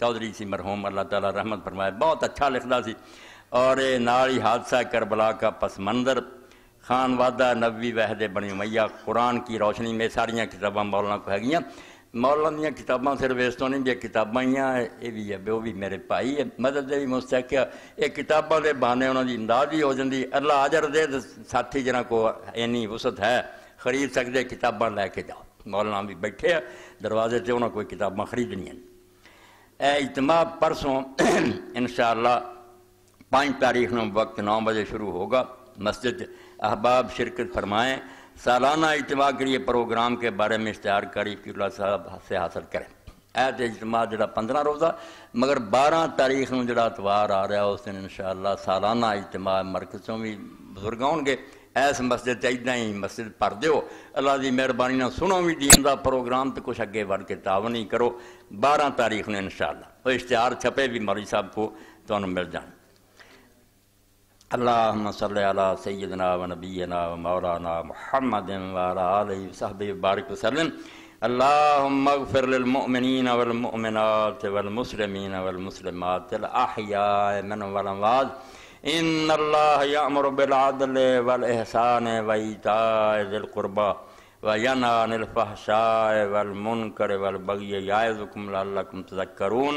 چودھری سی مرحوم، اللہ تعالیٰ رحمت فرمائے۔ بہت اچھا لکھتا سی۔ اور یہ ہی حادثہ کربلا کا پس منظر۔ خان وادہ نبوی وحد بنی میاں قرآن کی روشنی میں ساریاں کتاباں مولانا کو ہے گیاں مولانا دیا کتاباں صرف اس تو نہیں بھی کتاباں ہی ہیں یہ بھی ہے وہ بھی میرے بھائی ہے مدد دے بھی مستحق ہے یہ کتاباں دے بہانے انہوں دی امداد بھی ہو جاتی اللہ حاضر دے ساتھی جنہ کو اینی وسعت ہے خرید سکتے کتاباں لے کے جاؤ مولانا بھی بیٹھے ہیں دروازے سے انہوں کوئی کتاباں خریدنی ہیں اے اجتماع پرسوں انشاءاللہ پانچ تاریخ نو وقت نو بجے شروع ہوگا مسجد احباب شرکت فرمائیں سالانہ اجتماع کے لیے پروگرام کے بارے میں اشتہار کاری فی اللہ صاحب سے حاصل کریں۔ ایت اجتماع جڑا پندرہ روزہ، مگر بارہ تاریخ نو جڑا اتوار آ رہا ہے، اس دن انشاءاللہ سالانہ اجتماع مرکزوں بھی بزرگ ہون گے۔ ایس مسجد چاہیے ہی مسجد پر دیو۔ اللہ دی مہربانی نہ سنو بھی دین دا پروگرام تو کچھ اگے بڑھ کے تعاون ہی کرو۔ بارہ تاریخ نے انشاءاللہ۔ وہ اشتہار چھپے بھی مولوی صاحب کو تو مل جان۔ اللهم صل على سيدنا ونبينا ومولانا محمد وعلى آله وصحبه وبارك وسلم. اللهم اغفر للمؤمنين والمؤمنات والمسلمين والمسلمات الأحياء من والأموات. إن الله يأمر بالعدل والإحسان وإيتاء ذي القربى وينهى عن الفحشاء والمنكر والبغي يعظكم لعلكم تذكرون.